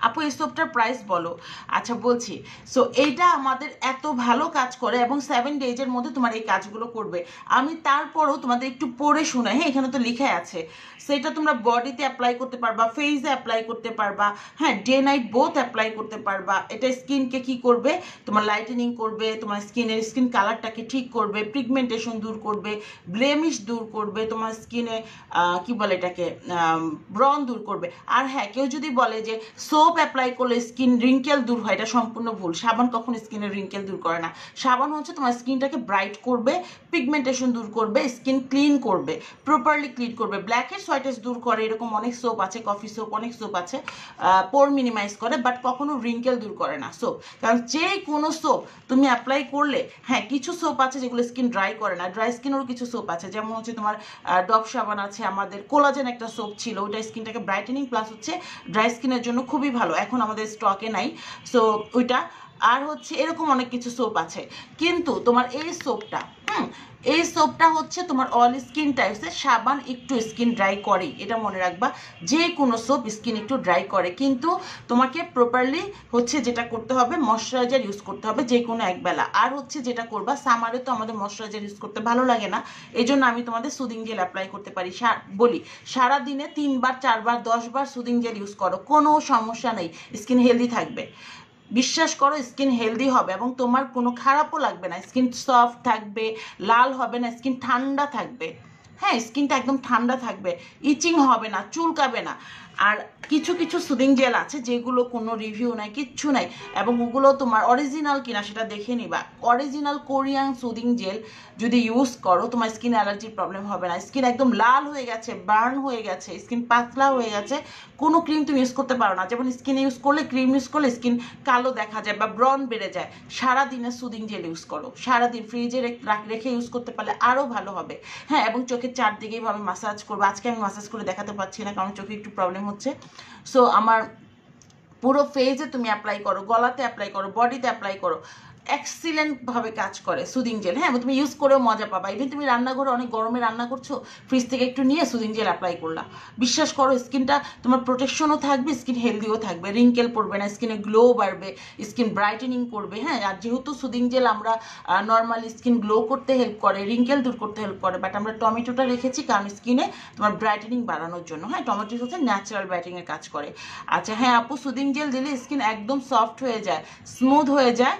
আপু, এই সোপটার প্রাইস বলো। আচ্ছা বলছি। সো এইটা আমাদের এত ভালো কাজ করে এবং সেভেন ডেজের মধ্যে তোমার এই কাজগুলো করবে। আমি তারপরও তোমাদের একটু পড়ে শোনাই। হ্যাঁ এখানে তো লিখে আছে। সেটা তোমরা বডিতে অ্যাপ্লাই করতে পারবা ফেসে অ্যাপ্লাই করতে পারবা হ্যাঁ ডে নাইট বোথ অ্যাপ্লাই করতে পারবা। এটা স্কিনকে কি করবে? তোমার লাইটেনিং করবে, তোমার স্কিনের স্কিন কালারটাকে ঠিক করবে পিগমেন্টেশন দূর করবে ব্লেমিশ দূর করবে, তোমার স্কিনে কি বলে এটাকে ব্রন দূর করবে। আর হ্যাঁ কেউ যদি বলে যে সোপ অ্যাপ্লাই করলে স্কিন রিঙ্কেল দূর হয়, এটা সম্পূর্ণ ভুল। সাবান কখনো স্কিনের রিঙ্কেল দূর করে না। সাবান হচ্ছে তোমার স্কিনটাকে ব্রাইট করবে পিগমেন্টেশন দূর করবে স্কিন ক্লিন করবে প্রপারলি ক্লিন করবে। ব্ল্যাকের সোয়েটেস দূর করে, এরকম অনেক সোপ আছে কফি সোপ অনেক সোপ আছে পোর মিনিমাইজ করে বাট কখনো রিঙ্কেল দূর করে না সোপ কারণ যে কোনো সোপ তুমি অ্যাপ্লাই করলে হ্যাঁ কিছু সোপ আছে যেগুলো স্কিন ড্রাই করে না। ড্রাই স্কিনেরও কিছু সোপ আছে। যেমন হচ্ছে তোমার ডব সাবান আছে, আমাদের কোলাজেন একটা সোপ ছিল, ওইটা স্কিনটাকে ব্রাইটেনিং প্লাস হচ্ছে ড্রাই স্কিনের জন্য খুবই ভালো। এখন আমাদের স্টকে নাই। সো ওইটা আর হচ্ছে এরকম অনেক কিছু সোপ আছে। কিন্তু তোমার এই সোপটা হুম, এই সোপটা হচ্ছে তোমার অল স্কিন টাইপসের সাবান একটু স্কিন ড্রাই করে এটা মনে রাখবা। যে কোনো সোপ স্কিন একটু ড্রাই করে, কিন্তু তোমাকে প্রপারলি হচ্ছে যেটা করতে হবে ময়শ্চারাইজার ইউজ করতে হবে যে কোনো একবেলা আর হচ্ছে যেটা করবা সামারে তো আমাদের ময়শ্চারাইজার ইউজ করতে ভালো লাগে না এই জন্য আমি তোমাদের সুদিং জেল অ্যাপ্লাই করতে পারি। বলি সারা দিনে তিনবার, চারবার, দশবার সুদিং জেল ইউজ করো, কোনো সমস্যা নেই স্কিন হেলদি থাকবে। বিশ্বাস করো স্কিন হেলদি হবে এবং তোমার কোনো খারাপও লাগবে না। স্কিন সফট থাকবে, লাল হবে না স্কিন ঠান্ডা থাকবে। হ্যাঁ স্কিনটা একদম ঠান্ডা থাকবে। ইচিং হবে না, চুলকাবে না। আর কিছু কিছু সুদিং জেল আছে যেগুলো কোনো রিভিউ নাই, কিচ্ছু নাই। এবং ওগুলো তোমার অরিজিনাল কিনা সেটা দেখে নিবা। অরিজিনাল কোরিয়ান সুদিং জেল যদি ইউজ করো, তোমার স্কিন অ্যালার্জির প্রবলেম হবে না। স্কিন একদম লাল হয়ে গেছে বার্ন হয়ে গেছে স্কিন পাতলা হয়ে গেছে, কোনো ক্রিম তুমি ইউজ করতে পারো না। যেমন স্কিনে ইউজ করলে ক্রিম ইউজ করলে স্কিন কালো দেখা যায় বা ব্রন বেড়ে যায়। সারা দিনে সুদিং জেল ইউজ করো। সারাদিন ফ্রিজে রেখে ইউজ করতে পারলে আরও ভালো হবে। হ্যাঁ এবং চোখের চারদিকেই ভাবে মাসাজ করব। আজকে আমি মাসাজ করে দেখাতে পারছি না, কারণ চোখে একটু প্রবলেম হচ্ছে। সো আমার পুরো ফেজে তুমি অ্যাপ্লাই করো গলাতে অ্যাপ্লাই করো বডিতে অ্যাপ্লাই করো। এক্সিলেন্টভাবে কাজ করে সুদিং জেল হ্যাঁ তুমি ইউজ করেও মজা পাবা। ইভেন তুমি রান্নাঘরে অনেক গরমে রান্না করছ ফ্রিজ থেকে একটু নিয়ে সুদিং জেল অ্যাপ্লাই করলা। বিশ্বাস করো স্কিনটা তোমার প্রোটেকশনও থাকবে স্কিন হেলদিও থাকবে। রিঙ্কেল পড়বে না স্কিনে গ্লো বাড়বে স্কিন ব্রাইটেনিং করবে। হ্যাঁ আর যেহেতু সুদিং জেল আমরা নর্মালি স্কিন গ্লো করতে হেল্প করে রিঙ্কেল দূর করতে হেল্প করে বাট আমরা টমেটোটা রেখেছি কারণ স্কিনে তোমার ব্রাইটেনিং বাড়ানোর জন্য। হ্যাঁ টমেটো হচ্ছে ন্যাচারাল ব্রাইটেনিংয়ের কাজ করে। আচ্ছা হ্যাঁ আপু সুদিং জেল দিলে স্কিন একদম সফট হয়ে যায় স্মুথ হয়ে যায়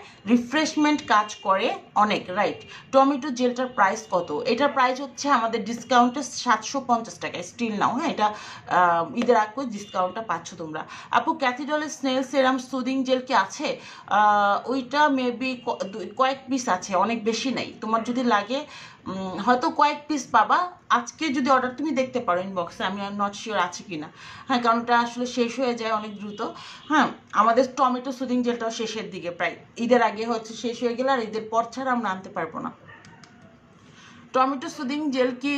রিফ্রেশমেন্ট কাজ করে অনেক রাইট টমেটো জেলটার প্রাইস কত? এটার প্রাইস হচ্ছে আমাদের ডিসকাউন্টে সাতশো পঞ্চাশ টাকা স্টিল নাও হ্যাঁ? এটা ঈদের আগ করে ডিসকাউন্টটা পাচ্ছ তোমরা। আপু ক্যাথিডলের স্নেল সেরাম সুদিং জেল কি আছে? ওইটা মেবি কয়েক পিস আছে, অনেক বেশি নাই। তোমার যদি লাগে হয়তো কয়েক পিস পাবা। আজকে যদি অর্ডার তুমি দেখতে পারো ইনবক্সে আমি নট শিওর আছে কি না হ্যাঁ কারণ ওটা আসলে শেষ হয়ে যায় অনেক দ্রুত। হ্যাঁ আমাদের টমেটো সুদিং জেলটাও শেষের দিকে প্রায়। ঈদের আগে হচ্ছে শেষ হয়ে গেলে আর ঈদের পর ছাড়া আমরা আনতে পারব না। টমেটো সুদিং জেল কি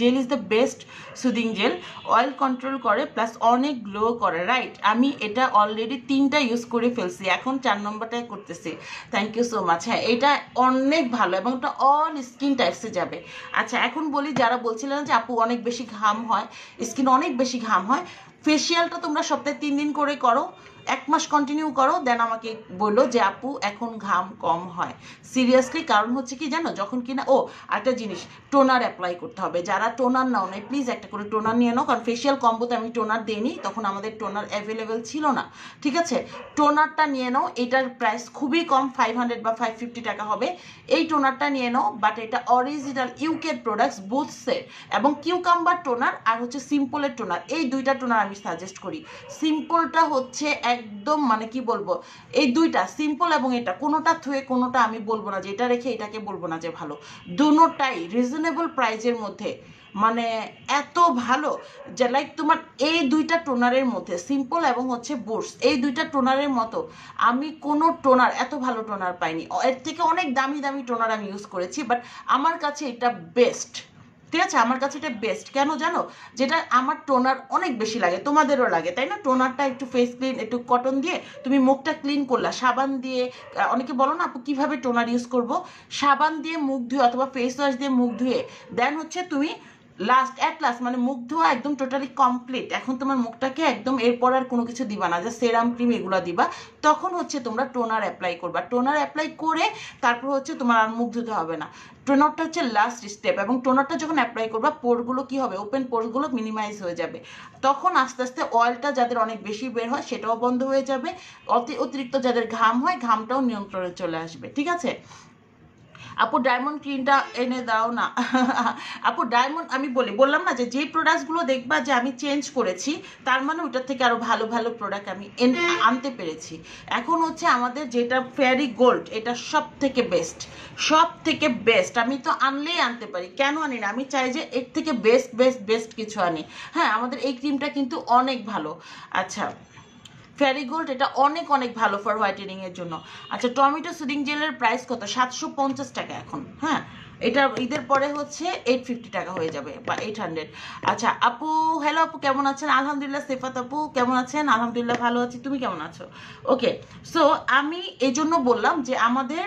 gel is the best soothing gel. Oil control করে, প্লাস অনেক গ্লো করে, রাইট? আমি এটা অলরেডি তিনটা ইউজ করে ফেলছি, এখন চার নম্বরটাই করতেছি। থ্যাংক ইউ সো মাচ হ্যাঁ এটা অনেক ভালো এবং এটা অল স্কিন টাইপসে যাবে। আচ্ছা এখন বলি, যারা বলছিলেন যে আপু অনেক বেশি ঘাম হয় স্কিন অনেক বেশি ঘাম হয় ফেসিয়ালটা তোমরা সপ্তাহে তিন দিন করে করো। এক মাস কন্টিনিউ করো দেন আমাকে বলল যে, আপু, এখন ঘাম কম হয়। সিরিয়াসলি কারণ হচ্ছে কি জানো, যখন কিনা ও একটা জিনিস টোনার অ্যাপ্লাই করতে হবে। যারা টোনার নাও নাই প্লিজ একটা করে টোনার নিয়ে নাও, কারণ ফেশিয়াল কম্বোতে আমি টোনার দিইনি, তখন আমাদের টোনার অ্যাভেলেবেল ছিল না। ঠিক আছে? টোনারটা নিয়ে নাও, এটার প্রাইস খুবই কম ফাইভ হান্ড্রেড বা ফাইভ ফিফটি টাকা হবে। এই টোনারটা নিয়ে নাও বাট এটা অরিজিনাল ইউকের প্রোডাক্টস বুথসের এবং কিউকাম্বার টোনার আর হচ্ছে সিম্পলের টোনার এই দুইটা টোনার আমি সাজেস্ট করি। সিম্পলটা হচ্ছে একদম মানে কি বলব? এই দুইটা সিম্পল এবং এটা, কোনোটা থুয়ে কোনোটা আমি বলব না যে এটা রেখে এটাকে বলব না যে ভালো। দুটাই রিজনেবল প্রাইজের মধ্যে। মানে এত ভালো যে লাইক তোমার এই দুইটা টোনারের মধ্যে সিম্পল এবং হচ্ছে বুটস এই দুইটা টোনারের মতো আমি কোনো টোনার এত ভালো টোনার পাইনি। এর থেকে অনেক দামি দামি টোনার আমি ইউজ করেছি বাট আমার কাছে এটা বেস্ট ঠিক আছে? আমার কাছে এটা বেস্ট কেন জানো? যেটা আমার টোনার অনেক বেশি লাগে, তোমাদেরও লাগে, তাই না? টোনারটা একটু ফেস ক্লিন একটু কটন দিয়ে তুমি মুখটা ক্লিন করলা। সাবান দিয়ে অনেকে বলো না আপু, কীভাবে টোনার ইউজ করব? সাবান দিয়ে মুখ ধুয়ে অথবা ফেস ওয়াশ দিয়ে মুখ ধুয়ে দেন হচ্ছে তুমি লাস্ট অ্যাট লাস্ট মানে মুখ ধোয়া একদম টোটালি কমপ্লিট এখন তোমার মুখটাকে একদম এরপর আর কোনো কিছু দিবা না যে সেরাম ক্রিম এগুলো দিবা। তখন হচ্ছে তোমরা টোনার অ্যাপ্লাই করবা। টোনার অ্যাপ্লাই করে তারপর হচ্ছে তোমার আর মুখ ধুতে হবে না। টোনারটা হচ্ছে লাস্ট স্টেপ এবং টোনারটা যখন অ্যাপ্লাই করবা পোরগুলো কি হবে? ওপেন পোরগুলো মিনিমাইজ হয়ে যাবে। তখন আস্তে আস্তে অয়েলটা যাদের অনেক বেশি বের হয়, সেটাও বন্ধ হয়ে যাবে। অতি অতিরিক্ত যাদের ঘাম হয়, ঘামটাও নিয়ন্ত্রণে চলে আসবে। ঠিক আছে? আপু ডায়মন্ড ক্রিমটা এনে দাও না। আপু ডায়মন্ড আমি বলি, বললাম না যে, যেই প্রোডাক্টগুলো দেখবা যে আমি চেঞ্জ করেছি, তার মানে ওটার থেকে আরও ভালো ভালো প্রোডাক্ট আমি আনতে পেরেছি। এখন হচ্ছে আমাদের যেটা ফেয়ারি গোল্ড এটা সব থেকে বেস্ট সব থেকে বেস্ট আমি তো আনলেই আনতে পারি, কেন আনি না? আমি চাই যে এর থেকে বেস্ট বেস্ট বেস্ট কিছু আনি। হ্যাঁ আমাদের এই ক্রিমটা কিন্তু অনেক ভালো। আচ্ছা ফ্যারিগোল্ড এটা অনেক অনেক ভালো ফর হোয়াইটেনিং এর জন্য। আচ্ছা টমেটো সুডিং জেলের প্রাইস কত? সাতশো পঞ্চাশ টাকা এখন হ্যাঁ? এটা ঈদের পরে হচ্ছে এইট ফিফটি টাকা হয়ে যাবে বা এইট হান্ড্রেড আচ্ছা আপু হ্যালো আপু, কেমন আছেন? আলহামদুলিল্লাহ, সেফাত আপু, কেমন আছেন? আলহামদুলিল্লাহ, ভালো আছি, তুমি কেমন আছো? ওকে সো আমি এই জন্য বললাম যে আমাদের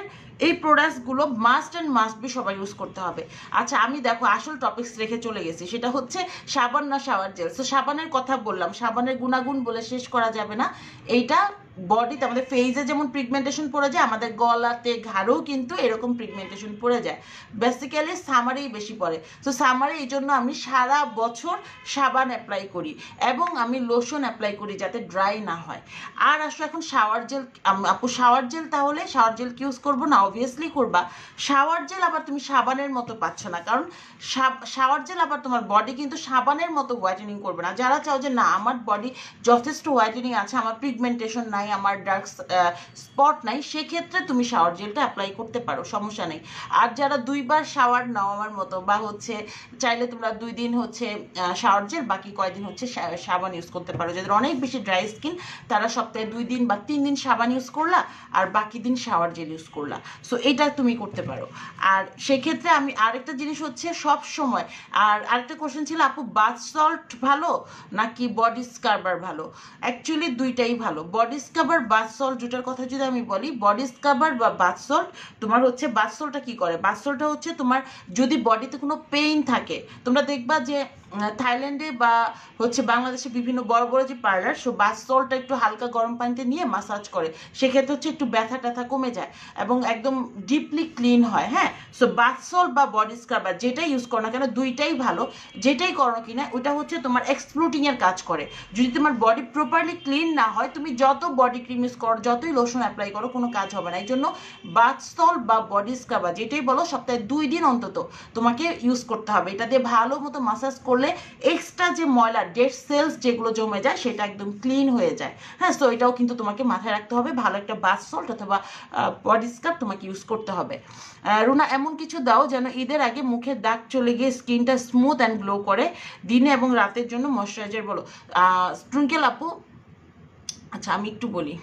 এই প্রোডাক্টসগুলো মাস্ট অ্যান্ড মাস্ট বি সবাই ইউজ করতে হবে। আচ্ছা আমি দেখো আসল টপিক্স রেখে চলে গেছি। সেটা হচ্ছে সাবান না শাওয়ার জেল সো সাবানের কথা বললাম, সাবানের গুণাগুণ বলে শেষ করা যাবে না। এইটা বডিতে আমাদের ফেজে যেমন পিগমেন্টেশন পড়ে যায়, আমাদের গলাতে ঘাড়েও কিন্তু এরকম পিগমেন্টেশন পড়ে যায়। বেসিক্যালি সামারেই বেশি পড়ে। তো সামারে এই জন্য আমি সারা বছর সাবান অ্যাপ্লাই করি এবং আমি লোশন অ্যাপ্লাই করি যাতে ড্রাই না হয়। আর আসলে এখন শাওয়ার জেল আপু শাওয়ার জেল তাহলে শাওয়ার জেল কি ইউজ করব না? অবভিয়াসলি করবা। শাওয়ার জেল আবার তুমি সাবানের মতো পাচ্ছ না। কারণ শাওয়ার জেল আবার তোমার বডি কিন্তু সাবানের মতো হোয়াইটেনিং করবে না। যারা চাও যে, না, আমার বডি যথেষ্ট হোয়াইটেনিং আছে, আমার পিগমেন্টেশন নাই, আমার ডার্ক স্পট নাই, সেক্ষেত্রে তুমি শাওয়ার জেলটা অ্যাপ্লাই করতে পারো, সমস্যা নেই। আর যারা দুইবার শাওয়ার নাও আমার মতো বা হচ্ছে চাইলে তোমরা দুই দিন হচ্ছে শাওয়ার জেল বাকি কয়েকদিন হচ্ছে সাবান ইউজ করতে পারো। যাদের অনেক বেশি ড্রাই স্কিন তারা সপ্তাহে দুই দিন বা তিন দিন সাবান ইউজ করলা, আর বাকি দিন শাওয়ার জেল ইউজ করলা। সো এটা তুমি করতে পারো। আর সেক্ষেত্রে আমি আরেকটা জিনিস হচ্ছে সব সময়, আর আরেকটা কোশ্চেন ছিল, আপু, বাথ সল্ট ভালো নাকি বডি স্কারবার ভালো? অ্যাকচুয়ালি দুইটাই ভালো। বডি স্কাবার বাথ সল্ট দুটার কথা যদি আমি বলি বডি স্কাবার বা বাথ সল্ট তোমার হচ্ছে বাথ সল্টটা কী করে? বাথ সল্টটা হচ্ছে তোমার যদি বডিতে কোনো পেইন থাকে, তোমরা দেখবা যে থাইল্যান্ডে বা হচ্ছে বাংলাদেশে বিভিন্ন বড় বড় যে পার্লার, সো বাস সলটা একটু হালকা গরম পানিতে নিয়ে মাসাজ করে। সেক্ষেত্রে হচ্ছে একটু ব্যথা ট্যাথা কমে যায় এবং একদম ডিপলি ক্লিন হয় হ্যাঁ? সো বাথ সল্ট বা বডি স্ক্রাবার যেটাই ইউজ করো না কেন, দুইটাই ভালো। যেটাই করো কিনা ওটা হচ্ছে তোমার এক্সপ্লোটিংয়ের কাজ করে। যদি তোমার বডি প্রপারলি ক্লিন না হয়, তুমি যত বডি ক্রিম ইউজ করো, যতই লোশন অ্যাপ্লাই করো, কোনো কাজ হবে না। এই জন্য বাথ সল্ট বা বডি স্ক্রাবার যেটাই বলো, সপ্তাহে দুই দিন অন্তত তোমাকে ইউজ করতে হবে। এটা দিয়ে ভালো মতো মাসাজ করলে করলে এক্সট্রা যে ময়লা ডেড সেলস যেগুলো জমে যায়, সেটা একদম ক্লিন হয়ে যায়। হ্যাঁ সো এটাও কিন্তু তোমাকে মাথায় রাখতে হবে। ভালো একটা বাথ সল্ট অথবা বডি স্কার তোমাকে ইউজ করতে হবে। রুনা, এমন কিছু দাও যেন ঈদের আগে মুখের দাগ চলে গিয়ে স্কিনটা স্মুথ অ্যান্ড গ্লো করে। দিনে এবং রাতের জন্য ময়শ্চারাইজার বলো। স্প্রিঙ্কেল আপু আচ্ছা আমি একটু বলি।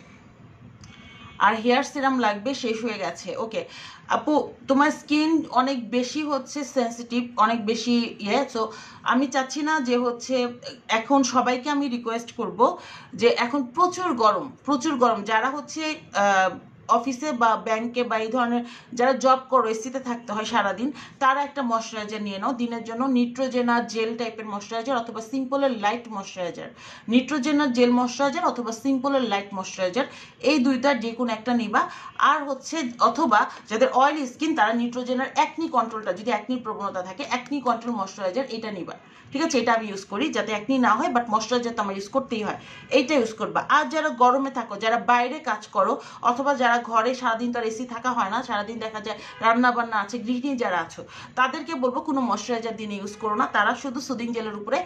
আর হেয়ার সিরাম লাগবে, শেষ হয়ে গেছে। ওকে আপু, তোমার স্কিন অনেক বেশি হচ্ছে সেন্সিটিভ অনেক বেশি ইয়ে সো আমি চাচ্ছি না যে হচ্ছে, এখন সবাইকে আমি রিকোয়েস্ট করব যে এখন প্রচুর গরম প্রচুর গরম, যারা হচ্ছে অফিসে বা ব্যাংকে বা এই ধরনের যারা জব করো এসিতে থাকতে হয় সারাদিন, তারা একটা ময়শ্চারাইজার নিয়ে নাও। দিনের জন্য নিট্রোজেনার জেল টাইপের ময়শ্চারাইজার অথবা সিম্পলের লাইট ময়শ্চারাইজার নিট্রোজেনার জেল ময়শ্চারাইজার অথবা সিম্পলের লাইট ময়শ্চারাইজার এই দুইটার যে কোনো একটা নিবা। আর হচ্ছে অথবা যাদের অয়েল স্কিন তারা নিট্রোজেনার অ্যাকনি কন্ট্রোলটা যদি অ্যাকনির প্রবণতা থাকে অ্যাকনি কন্ট্রোল ময়শ্চারাইজার এটা নিবা। ঠিক আছে? এটা আমি ইউজ করি যাতে একনি না হয় বাট ময়শ্চারাইজার তো আমার ইউজ করতেই হয়। এইটা ইউজ করবা। আর যারা গরমে থাকো, যারা বাইরে কাজ করো, অথবা যারা ঘরে সারাদিন তো আর এসি থাকা হয় না, সারাদিন দেখা যায় রান্না বান্না আছে, গৃহিণী যারা আছো, তাদেরকে বলব কোনো ময়শ্চারাইজার দিনে ইউজ করো না, তারা শুধু সুদিন জেলের উপরে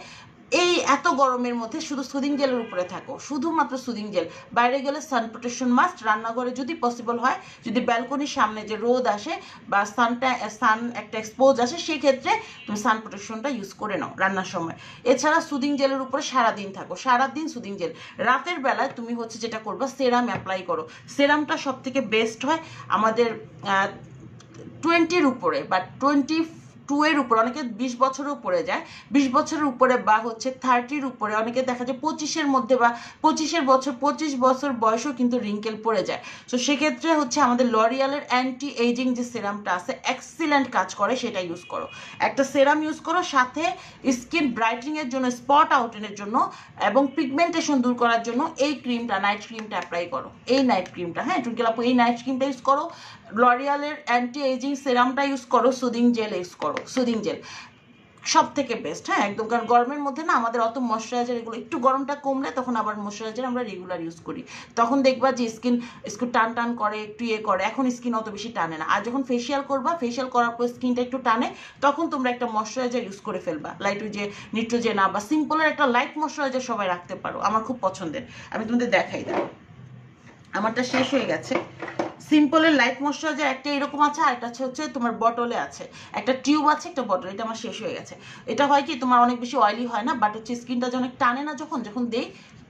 এই এত গরমের মধ্যে শুধু সুদিং জেলের উপরে থাকো। শুধুমাত্র সুদিং জেল বাইরে গেলে সান প্রোটেকশন মাস্ট রান্নাঘরে যদি পসিবল হয়, যদি ব্যালকনির সামনে যে রোদ আসে বা সানটা সান একটা এক্সপোজ আসে সেই ক্ষেত্রে তুমি সান প্রোটেকশনটা ইউজ করে নাও রান্নার সময়। এছাড়া সুদিং জেলের উপরে সারাদিন থাকো। সারাদিন সুদিং জেল রাতের বেলায় তুমি হচ্ছে যেটা করবা সেরাম অ্যাপ্লাই করো। সেরামটা সব থেকে বেস্ট হয় আমাদের টোয়েন্টির উপরে বা টোয়েন্টি টু এর উপরে, অনেকে বিশ বছরের উপরে যায়, বিশ বছরের উপরে বা হচ্ছে থার্টির উপরে, অনেকে দেখা যায় পঁচিশের মধ্যে বা পঁচিশের বছর, পঁচিশ বছর বয়সেও কিন্তু রিঙ্কেল পড়ে যায়। তো সেক্ষেত্রে হচ্ছে আমাদের লরিয়ালের অ্যান্টি এইজিং যে সিরামটা আছে এক্সিলেন্ট কাজ করে, সেটা ইউজ করো। একটা সেরাম ইউজ করো সাথে স্কিন ব্রাইটনিংয়ের জন্য স্পট আউটিনের জন্য এবং পিগমেন্টেশন দূর করার জন্য এই ক্রিমটা নাইট ক্রিমটা অ্যাপ্লাই করো। এই নাইট ক্রিমটা হ্যাঁ টুইঙ্কেল আপু, এই নাইট ক্রিমটা ইউজ করো। লরিয়ালের অ্যান্টি এজিং সেরামটা ইউজ করো সুদিং জেল ইউজ করো সুদিং জেল সব থেকে বেস্ট হ্যাঁ একদম। কারণ গরমের মধ্যে না আমাদের অত ময়শ্চারাইজার এগুলো একটু গরমটা কমলে তখন আবার ময়শ্চারাইজার আমরা রেগুলার ইউজ করি। তখন দেখবা যে স্কিন স্কিন টান টান করে, একটু ইয়ে করে। এখন স্কিন অত বেশি টানে না। আর যখন ফেসিয়াল করবা ফেসিয়াল করার পর স্কিনটা একটু টানে, তখন তোমরা একটা ময়শ্চারাইজার ইউজ করে ফেলবা। লাইট যে নিট্রোজেনা বা সিম্পলের একটা লাইট ময়শ্চারাইজার সবাই রাখতে পারো, আমার খুব পছন্দের। আমি তোমাদের দেখাই দাও আমারটা শেষ হয়ে গেছে। সিম্পলের লাইট ময়শ্চারাইজার একটা এরকম আছে, আর একটা হচ্ছে তোমার বটলে আছে। একটা টিউব আছে, একটা বটল এটা আমার শেষ হয়ে গেছে। এটা হয় কি, তোমার অনেক বেশি অয়েলি হয় না বাট হচ্ছে স্কিনটা যে অনেক টানে না যখন যখন দেই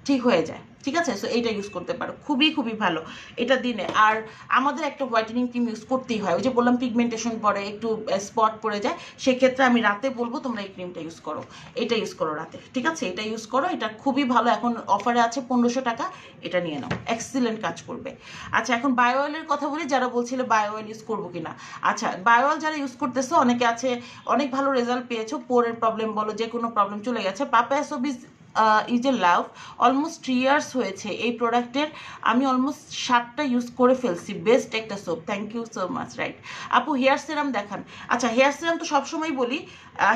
ঠিক হয়ে যায়। ঠিক আছে? সো এইটা ইউজ করতে পারো। খুবই খুবই ভালো। এটা দিনে। আর আমাদের একটা হোয়াইটেনিং ক্রিম ইউজ করতেই হয়। ওই যে বললাম পিগমেন্টেশন পরে একটু স্পট পড়ে যায়। সেক্ষেত্রে আমি রাতে বলব, তোমরা এই ক্রিমটা ইউজ করো। এটা ইউজ করো রাতে। ঠিক আছে? এটা ইউজ করো। এটা খুবই ভালো। এখন অফারে আছে পনেরোশো টাকা। এটা নিয়ে নাও। এক্সিলেন্ট কাজ করবে। আচ্ছা এখন বায়ো অয়েলের কথা বলি। যারা বলছিল বায়ো অয়েল ইউজ করব কিনা। আচ্ছা বায়ো অয়েল যারা ইউজ করতেছো, অনেকে আছে, অনেক ভালো রেজাল্ট পেয়েছ। পোরের প্রবলেম বলো যে কোনো প্রবলেম চলে গেছে। পাপায়াসোবিস is a love almost three years হয়েছে এই প্রোডাক্টের আমি অলমোস্ট সাতটা ইউজ করে ফেলছি। বেস্ট একটা soap thank you so much right আপু হেয়ার সিরাম দেখান। আচ্ছা হেয়ার সিরাম তো সবসময় বলি।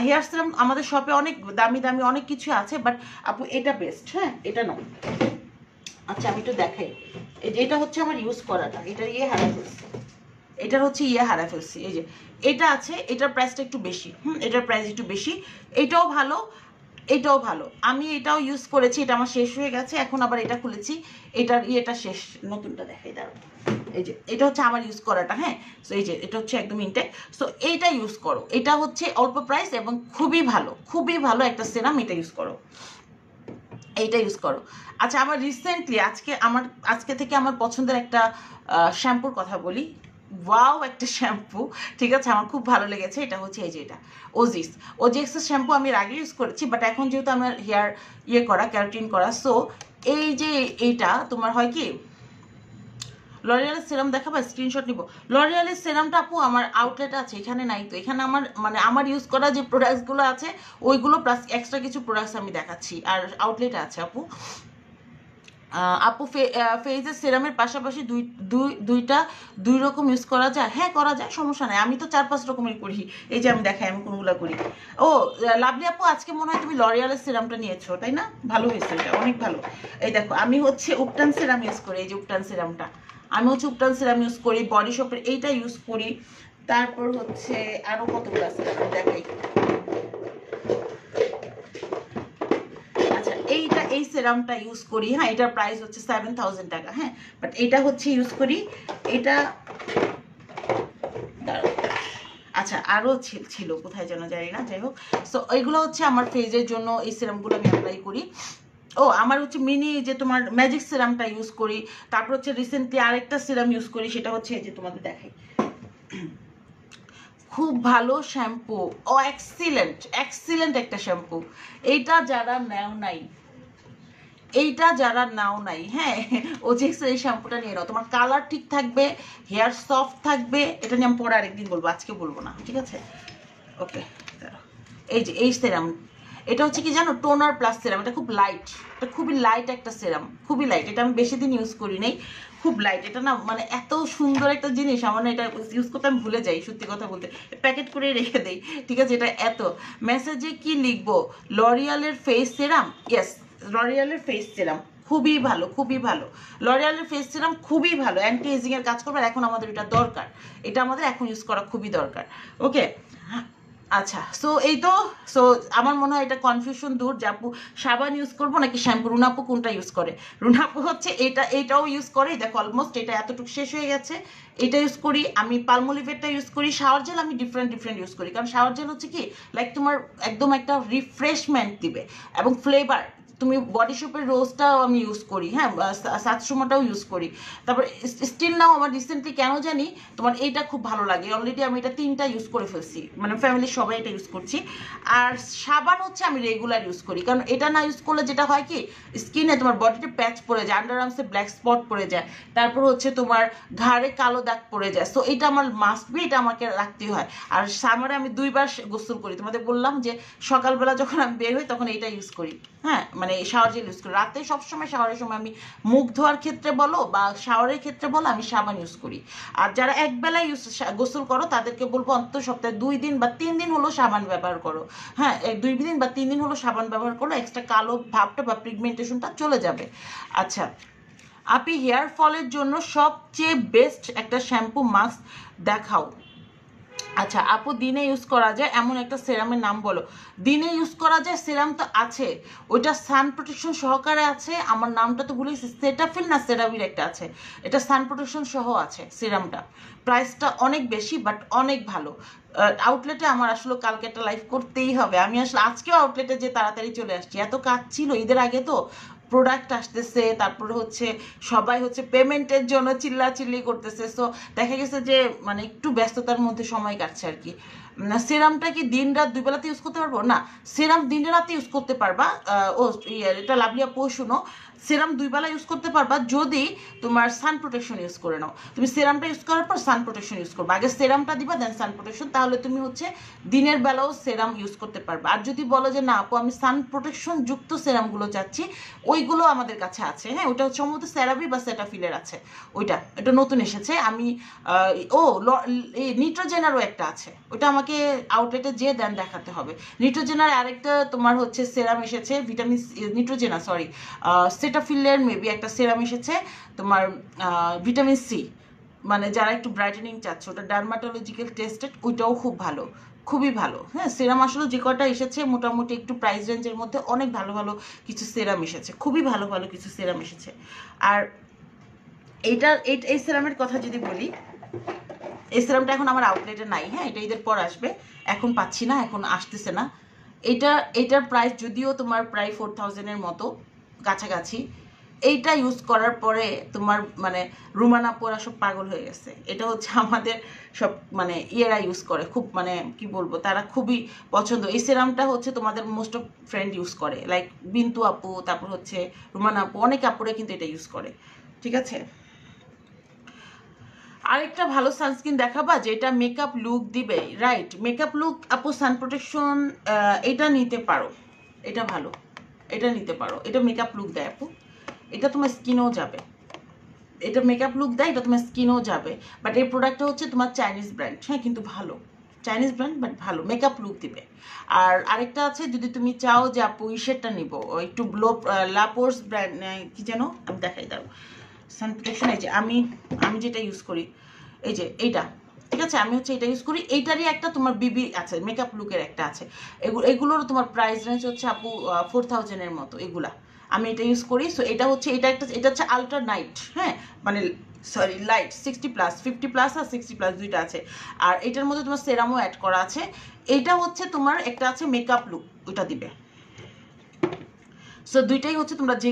হেয়ার সিরাম আমাদের শপে অনেক দামি দামি অনেক কিছু আছে বাট আপু, এটা বেস্ট হ্যাঁ? এটা নয়। আচ্ছা আমি একটু দেখাই। এটা হচ্ছে আমার ইউজ করাটা। এটা ইয়ে হারা ফেলছি। এটার হচ্ছে ইয়ে হারা ফেলছি। এই যে, এটা আছে, এটার প্রাইসটা একটু বেশি। হুম, এটার প্রাইস একটু বেশি। এটাও ভালো। এটাও ভালো। আমি এটাও ইউজ করেছি, এটা আমার শেষ হয়ে গেছে, এখন আবার এটা খুলেছি, এটার ইয়েটা শেষ, নতুনটা দেখাই দাঁড়ো এই যে, এটা হচ্ছে আমার ইউজ করাটা হ্যাঁ? সো এই যে, এটা হচ্ছে একদম ইনটেক সো এইটা ইউজ করো। এটা হচ্ছে অল্প প্রাইস এবং খুবই ভালো খুবই ভালো একটা সেরাম এটা ইউজ করো। এইটা ইউজ করো। আচ্ছা আমার রিসেন্টলি আজকে আমার, আজকে থেকে আমার পছন্দের একটা শ্যাম্পুর কথা বলি। ওয়াও, একটা শ্যাম্পু। ঠিক আছে, আমার খুব ভালো লেগেছে, এটা হচ্ছে এই যে এটা ওজিস ওজিক্সের শ্যাম্পু আমি আগে ইউজ করেছি বাট এখন যেহেতু আমার হেয়ার ইয়ে করা ক্যারোটিন করা সো এই যে এইটা, তোমার হয় কি? লরিয়ালের সেরাম দেখাবো স্ক্রিনশট নিব। লরিয়ালের সেরামটা আপু, আমার আউটলেট আছে, এখানে নাই তো। এখানে আমার মানে আমার ইউজ করা যে প্রোডাক্টসগুলো আছে, ওইগুলো প্লাস এক্সট্রা কিছু প্রোডাক্টস আমি দেখাচ্ছি, আর আউটলেট আছে আপু। আপু ফেজের সেরামের পাশাপাশি দুই দুই দুইটা, দুই রকম ইউজ করা যায়। হ্যাঁ করা যায়, সমস্যা নাই। আমি তো চার পাঁচ রকমের করি। এই যে আমি দেখাই, আমি কোনগুলো করি। ও লাভলি আপু, আজকে মনে হয় তুমি লরিয়ালের সেরামটা নিয়েছো, তাই না? ভালো হয়েছে এটা, অনেক ভালো। এই দেখো, আমি হচ্ছে উপটান সেরাম ইউজ করি, এই যে উপটান সেরামটা। আমি হচ্ছে উপটান সেরাম ইউজ করি, বডি শপের এইটা ইউজ করি। তারপর হচ্ছে আরও কতগুলো আছে? দেখাই এইটা এই সেরামটা ইউজ করি হ্যাঁ এটার প্রাইস হচ্ছে সেভেন থাউজেন্ড টাকা হ্যাঁ বাট এটা হচ্ছে ইউজ করি, এটা আচ্ছা আরও ছিল, কোথায় যেন জানি না, যাই হোক সো এইগুলো হচ্ছে আমার ফেজের জন্য এই সিরামগুলো আমি অ্যাপ্লাই করি। ও, আমার হচ্ছে মিনি যে তোমার ম্যাজিক সিরামটা ইউজ করি, তারপর হচ্ছে রিসেন্টলি আরেকটা সিরাম ইউজ করি, সেটা হচ্ছে এই যে তোমাদের দেখাই। খুব ভালো শ্যাম্পু ও এক্সিলেন্ট এক্সিলেন্ট একটা শ্যাম্পু এইটা যারা নেও নাই এইটা যারা নাও নাই হ্যাঁ? ওজেক্সের এই শ্যাম্পুটা নিয়ে নাও। তোমার কালার ঠিক থাকবে হেয়ার সফট থাকবে, এটা নিয়ে আমি পরে আরেকদিন বলব, আজকে বলব না, ঠিক আছে? ওকে এই যে, এই সেরাম এটা হচ্ছে কি জানো টোনার প্লাস সেরাম এটা খুব লাইট এটা খুবই লাইট একটা সেরাম খুবই লাইট এটা আমি বেশি দিন ইউজ করি নাই, খুব লাইট এটা না মানে এত সুন্দর একটা জিনিস, আমার এটা ইউজ করতে আমি ভুলে যাই, সত্যি কথা বলতে। প্যাকেট করে রেখে দেই, ঠিক আছে? এটা এত। মেসেজে কি লিখব? লরিয়ালের ফেস সেরাম ইয়েস লরিয়ালের ফেস সেরাম খুবই ভালো খুবই ভালো। লরিয়ালের ফেস সিরাম খুবই ভালো। অ্যান্টি এজিং এর কাজ করবে এখন আমাদের এটা দরকার। এটা আমাদের এখন ইউজ করা খুবই দরকার। ওকে আচ্ছা সো এই তো সো আমার মনে হয় এটা কনফিউশন দূর যে আপু সাবান ইউজ করব নাকি শ্যাম্পু? রুনাপু কোনটা ইউজ করে? রুনাপু হচ্ছে এটা, এটাও ইউজ করে। দেখো অলমোস্ট এটা এতটুকু শেষ হয়ে গেছে। এটা ইউজ করি, আমি পালমোলিভেটটা ইউজ করি। শাওয়ার জেল আমি ডিফারেন্ট ডিফারেন্ট ইউজ করি। কারণ শাওয়ার জেল হচ্ছে কি লাইক তোমার একদম একটা রিফ্রেশমেন্ট দিবে। এবং ফ্লেভার তুমি বডি শপের রোজটাও আমি ইউজ করি হ্যাঁ সাতসমোটাও ইউজ করি। তারপর স্টিল নাও আমার রিসেন্টলি কেন জানি তোমার এইটা খুব ভালো লাগে। অলরেডি আমি এটা তিনটা ইউজ করে ফেলছি মানে ফ্যামিলির সবাই এটা ইউজ করছি। আর সাবান হচ্ছে আমি রেগুলার ইউজ করি, কারণ এটা না ইউজ করলে যেটা হয় কি স্কিনে তোমার বডিতে প্যাচ পড়ে যায় আন্ডার আর্মসে ব্ল্যাক স্পট পড়ে যায়। তারপর হচ্ছে তোমার ঘাড়ে কালো দাগ পড়ে যায়। সো এটা আমার মাস্ট বি এটা আমাকে রাখতেই হয়। আর সামারে আমি দুইবার গোসল করি। তোমাদের বললাম যে সকালবেলা যখন আমি বের হই, তখন এটা ইউজ করি। হ্যাঁ মানে শাওয়ার জেল ইউজ করি। রাতে সবসময় শাওয়ারের সময় আমি মুখ ধোয়ার ক্ষেত্রে বলো বা শাওয়ারের ক্ষেত্রে বলো, আমি সাবান ইউজ করি। আর যারা একবেলা ইউজ গোসল করো, তাদেরকে বলব অন্তত সপ্তাহে দুই দিন বা তিন দিন হলো সাবান ব্যবহার করো। হ্যাঁ দুই দিন বা তিন দিন হলো সাবান ব্যবহার করো এক্সট্রা কালো ভাবটা বা পিগমেন্টেশনটা চলে যাবে। আচ্ছা আপনি হেয়ার ফলের জন্য সবচেয়ে বেস্ট একটা শ্যাম্পু মাস্ক দেখাও। আচ্ছা আপু, দিনে ইউজ করা যায়, এমন একটা সেরামের নাম বলো। দিনে ইউজ করা যায় সেরাম তো আছে, ওইটা সান প্রোটেকশন সহকারে আছে, আমার নামটা তো ভুলে গেছি সেটাফিল না সেরাভির একটা আছে? এটা সান প্রোটেকশন সহ আছে সেরামটা প্রাইসটা অনেক বেশি বাট অনেক ভালো। আউটলেটে আমার আসলে কালকে একটা লাইভ করতেই হবে। আমি আসলে আজকেও আউটলেটে যে তাড়াতাড়ি চলে আসছি। এত কাজ ছিল ঈদের আগে তো প্রোডাক্ট আসতেছে, তারপরে হচ্ছে সবাই হচ্ছে পেমেন্টের জন্য চিল্লাচিল্লি করতেছে। সো দেখা গেছে যে মানে একটু ব্যস্ততার মধ্যে সময় কাটছে আর কি। সেরামটা কি দিন রাত দুই বেলাতে ইউজ করতে পারব? না সেরাম দিন রাতে ইউজ করতে পারবা। ও ইয়ে, এটা লাভলিয়া পো শুনো। সেরাম দুই বেলা ইউজ করতে পারবা যদি তোমার সান প্রোটেকশন ইউজ করে নাও। তুমি সেরামটা ইউজ করার পর সান প্রোটেকশন ইউজ করবা। আগে সেরামটা দিবা দেন সান প্রোটেকশন তাহলে তুমি হচ্ছে দিনের বেলাও সেরাম ইউজ করতে পারবা। আর যদি বলো যে না আপু আমি সান প্রোটেকশন যুক্ত সেরামগুলো চাচ্ছি ওইগুলো আমাদের কাছে আছে। হ্যাঁ ওইটা হচ্ছে সম্ভবত সেরাভি বা সেটাফিলের আছে। ওইটা এটা নতুন এসেছে। আমি ও নিট্রোজেনারও একটা আছে। ওইটা আমাকে আউটলেটে যেয়ে দেন দেখাতে হবে। নিট্রোজেনার আরেকটা তোমার হচ্ছে সেরাম এসেছে ভিটামিন নিট্রোজেনা সরি সেটাফিলের মেবি একটা সেরাম এসেছে, তোমার ভিটামিন সি মানে যারা একটু ব্রাইটেনিং চাচ্ছে, ওটা ডার্মাটোলজিক্যাল টেস্টেড ওইটাও খুব ভালো, খুবই ভালো। হ্যাঁ সেরাম আসলে যে কটা এসেছে, মোটামুটি একটু প্রাইস রেঞ্জের মধ্যে অনেক ভালো ভালো কিছু সেরাম এসেছে, খুবই ভালো ভালো কিছু সেরাম এসেছে। আর এইটা, এই সেরামের কথা যদি বলি এই সেরামটা এখন আমার আউটলেটে নাই হ্যাঁ? এটা ঈদের পর আসবে। এখন পাচ্ছি না, এখন আসতেছে না। এটা, এটার প্রাইস যদিও তোমার প্রায় ফোর থাউজেন্ডের মতো কাছাকাছি, এইটা ইউজ করার পরে তোমার মানে রুমানা পোড়া সব পাগল হয়ে গেছে। এটা হচ্ছে আমাদের সব মানে ইয়েরা ইউজ করে। খুব মানে কি বলব, তারা খুবই পছন্দ। এই সেরামটা হচ্ছে তোমাদের মোস্ট অফ ফ্রেন্ড ইউজ করে। লাইক বিন্তু আপু, তারপর হচ্ছে রুমানা আপু, অনেক আপুরে কিন্তু এটা ইউজ করে। ঠিক আছে? আরেকটা ভালো সানস্ক্রিন দেখাবা, যেটা মেকআপ লুক দিবে রাইট মেকআপ লুক আপু সান প্রোটেকশন এটা নিতে পারো। এটা ভালো। এটা নিতে পারো। এটা মেকআপ লুক দেয় আপু। এটা তোমার স্কিনেও যাবে। এটা মেকআপ লুক দেয়, এটা তোমার স্কিনেও যাবে। বাট এই প্রোডাক্টটা হচ্ছে তোমার চাইনিজ ব্র্যান্ড হ্যাঁ কিন্তু ভালো। চাইনিজ ব্র্যান্ড বাট ভালো। মেকআপ লুক দিবে। আর আরেকটা আছে, যদি তুমি চাও যে আপু ইসেরটা নিবো। একটু লো লাপোর্স ব্র্যান্ড কি যেন? আমি দেখাই দাও। সান প্রোটেকশন এই যে আমি আমি যেটা ইউজ করি, এই যে এইটা, ঠিক আছে? আমি হচ্ছে এটা ইউজ করি, এইটারই একটা তোমার বিবি আছে মেকআপ লুকের একটা আছে। এগুলো এগুলোরও তোমার প্রাইস রেঞ্জ হচ্ছে আপু ফোর থাউজেন্ডের মতো এগুলা। আমি এটা ইউজ করি সো এটা হচ্ছে, এটা একটা, এটা হচ্ছে আলট্রা নাইট হ্যাঁ? মানে sorry light sixty plus fifty plus আর সিক্সটি প্লাস দুইটা আছে। আর এটার মধ্যে তোমার সেরামও অ্যাড করা আছে। এটা হচ্ছে তোমার একটা আছে মেকআপ লুক ওইটা দিবে। সো দুইটাই হচ্ছে তোমরা যে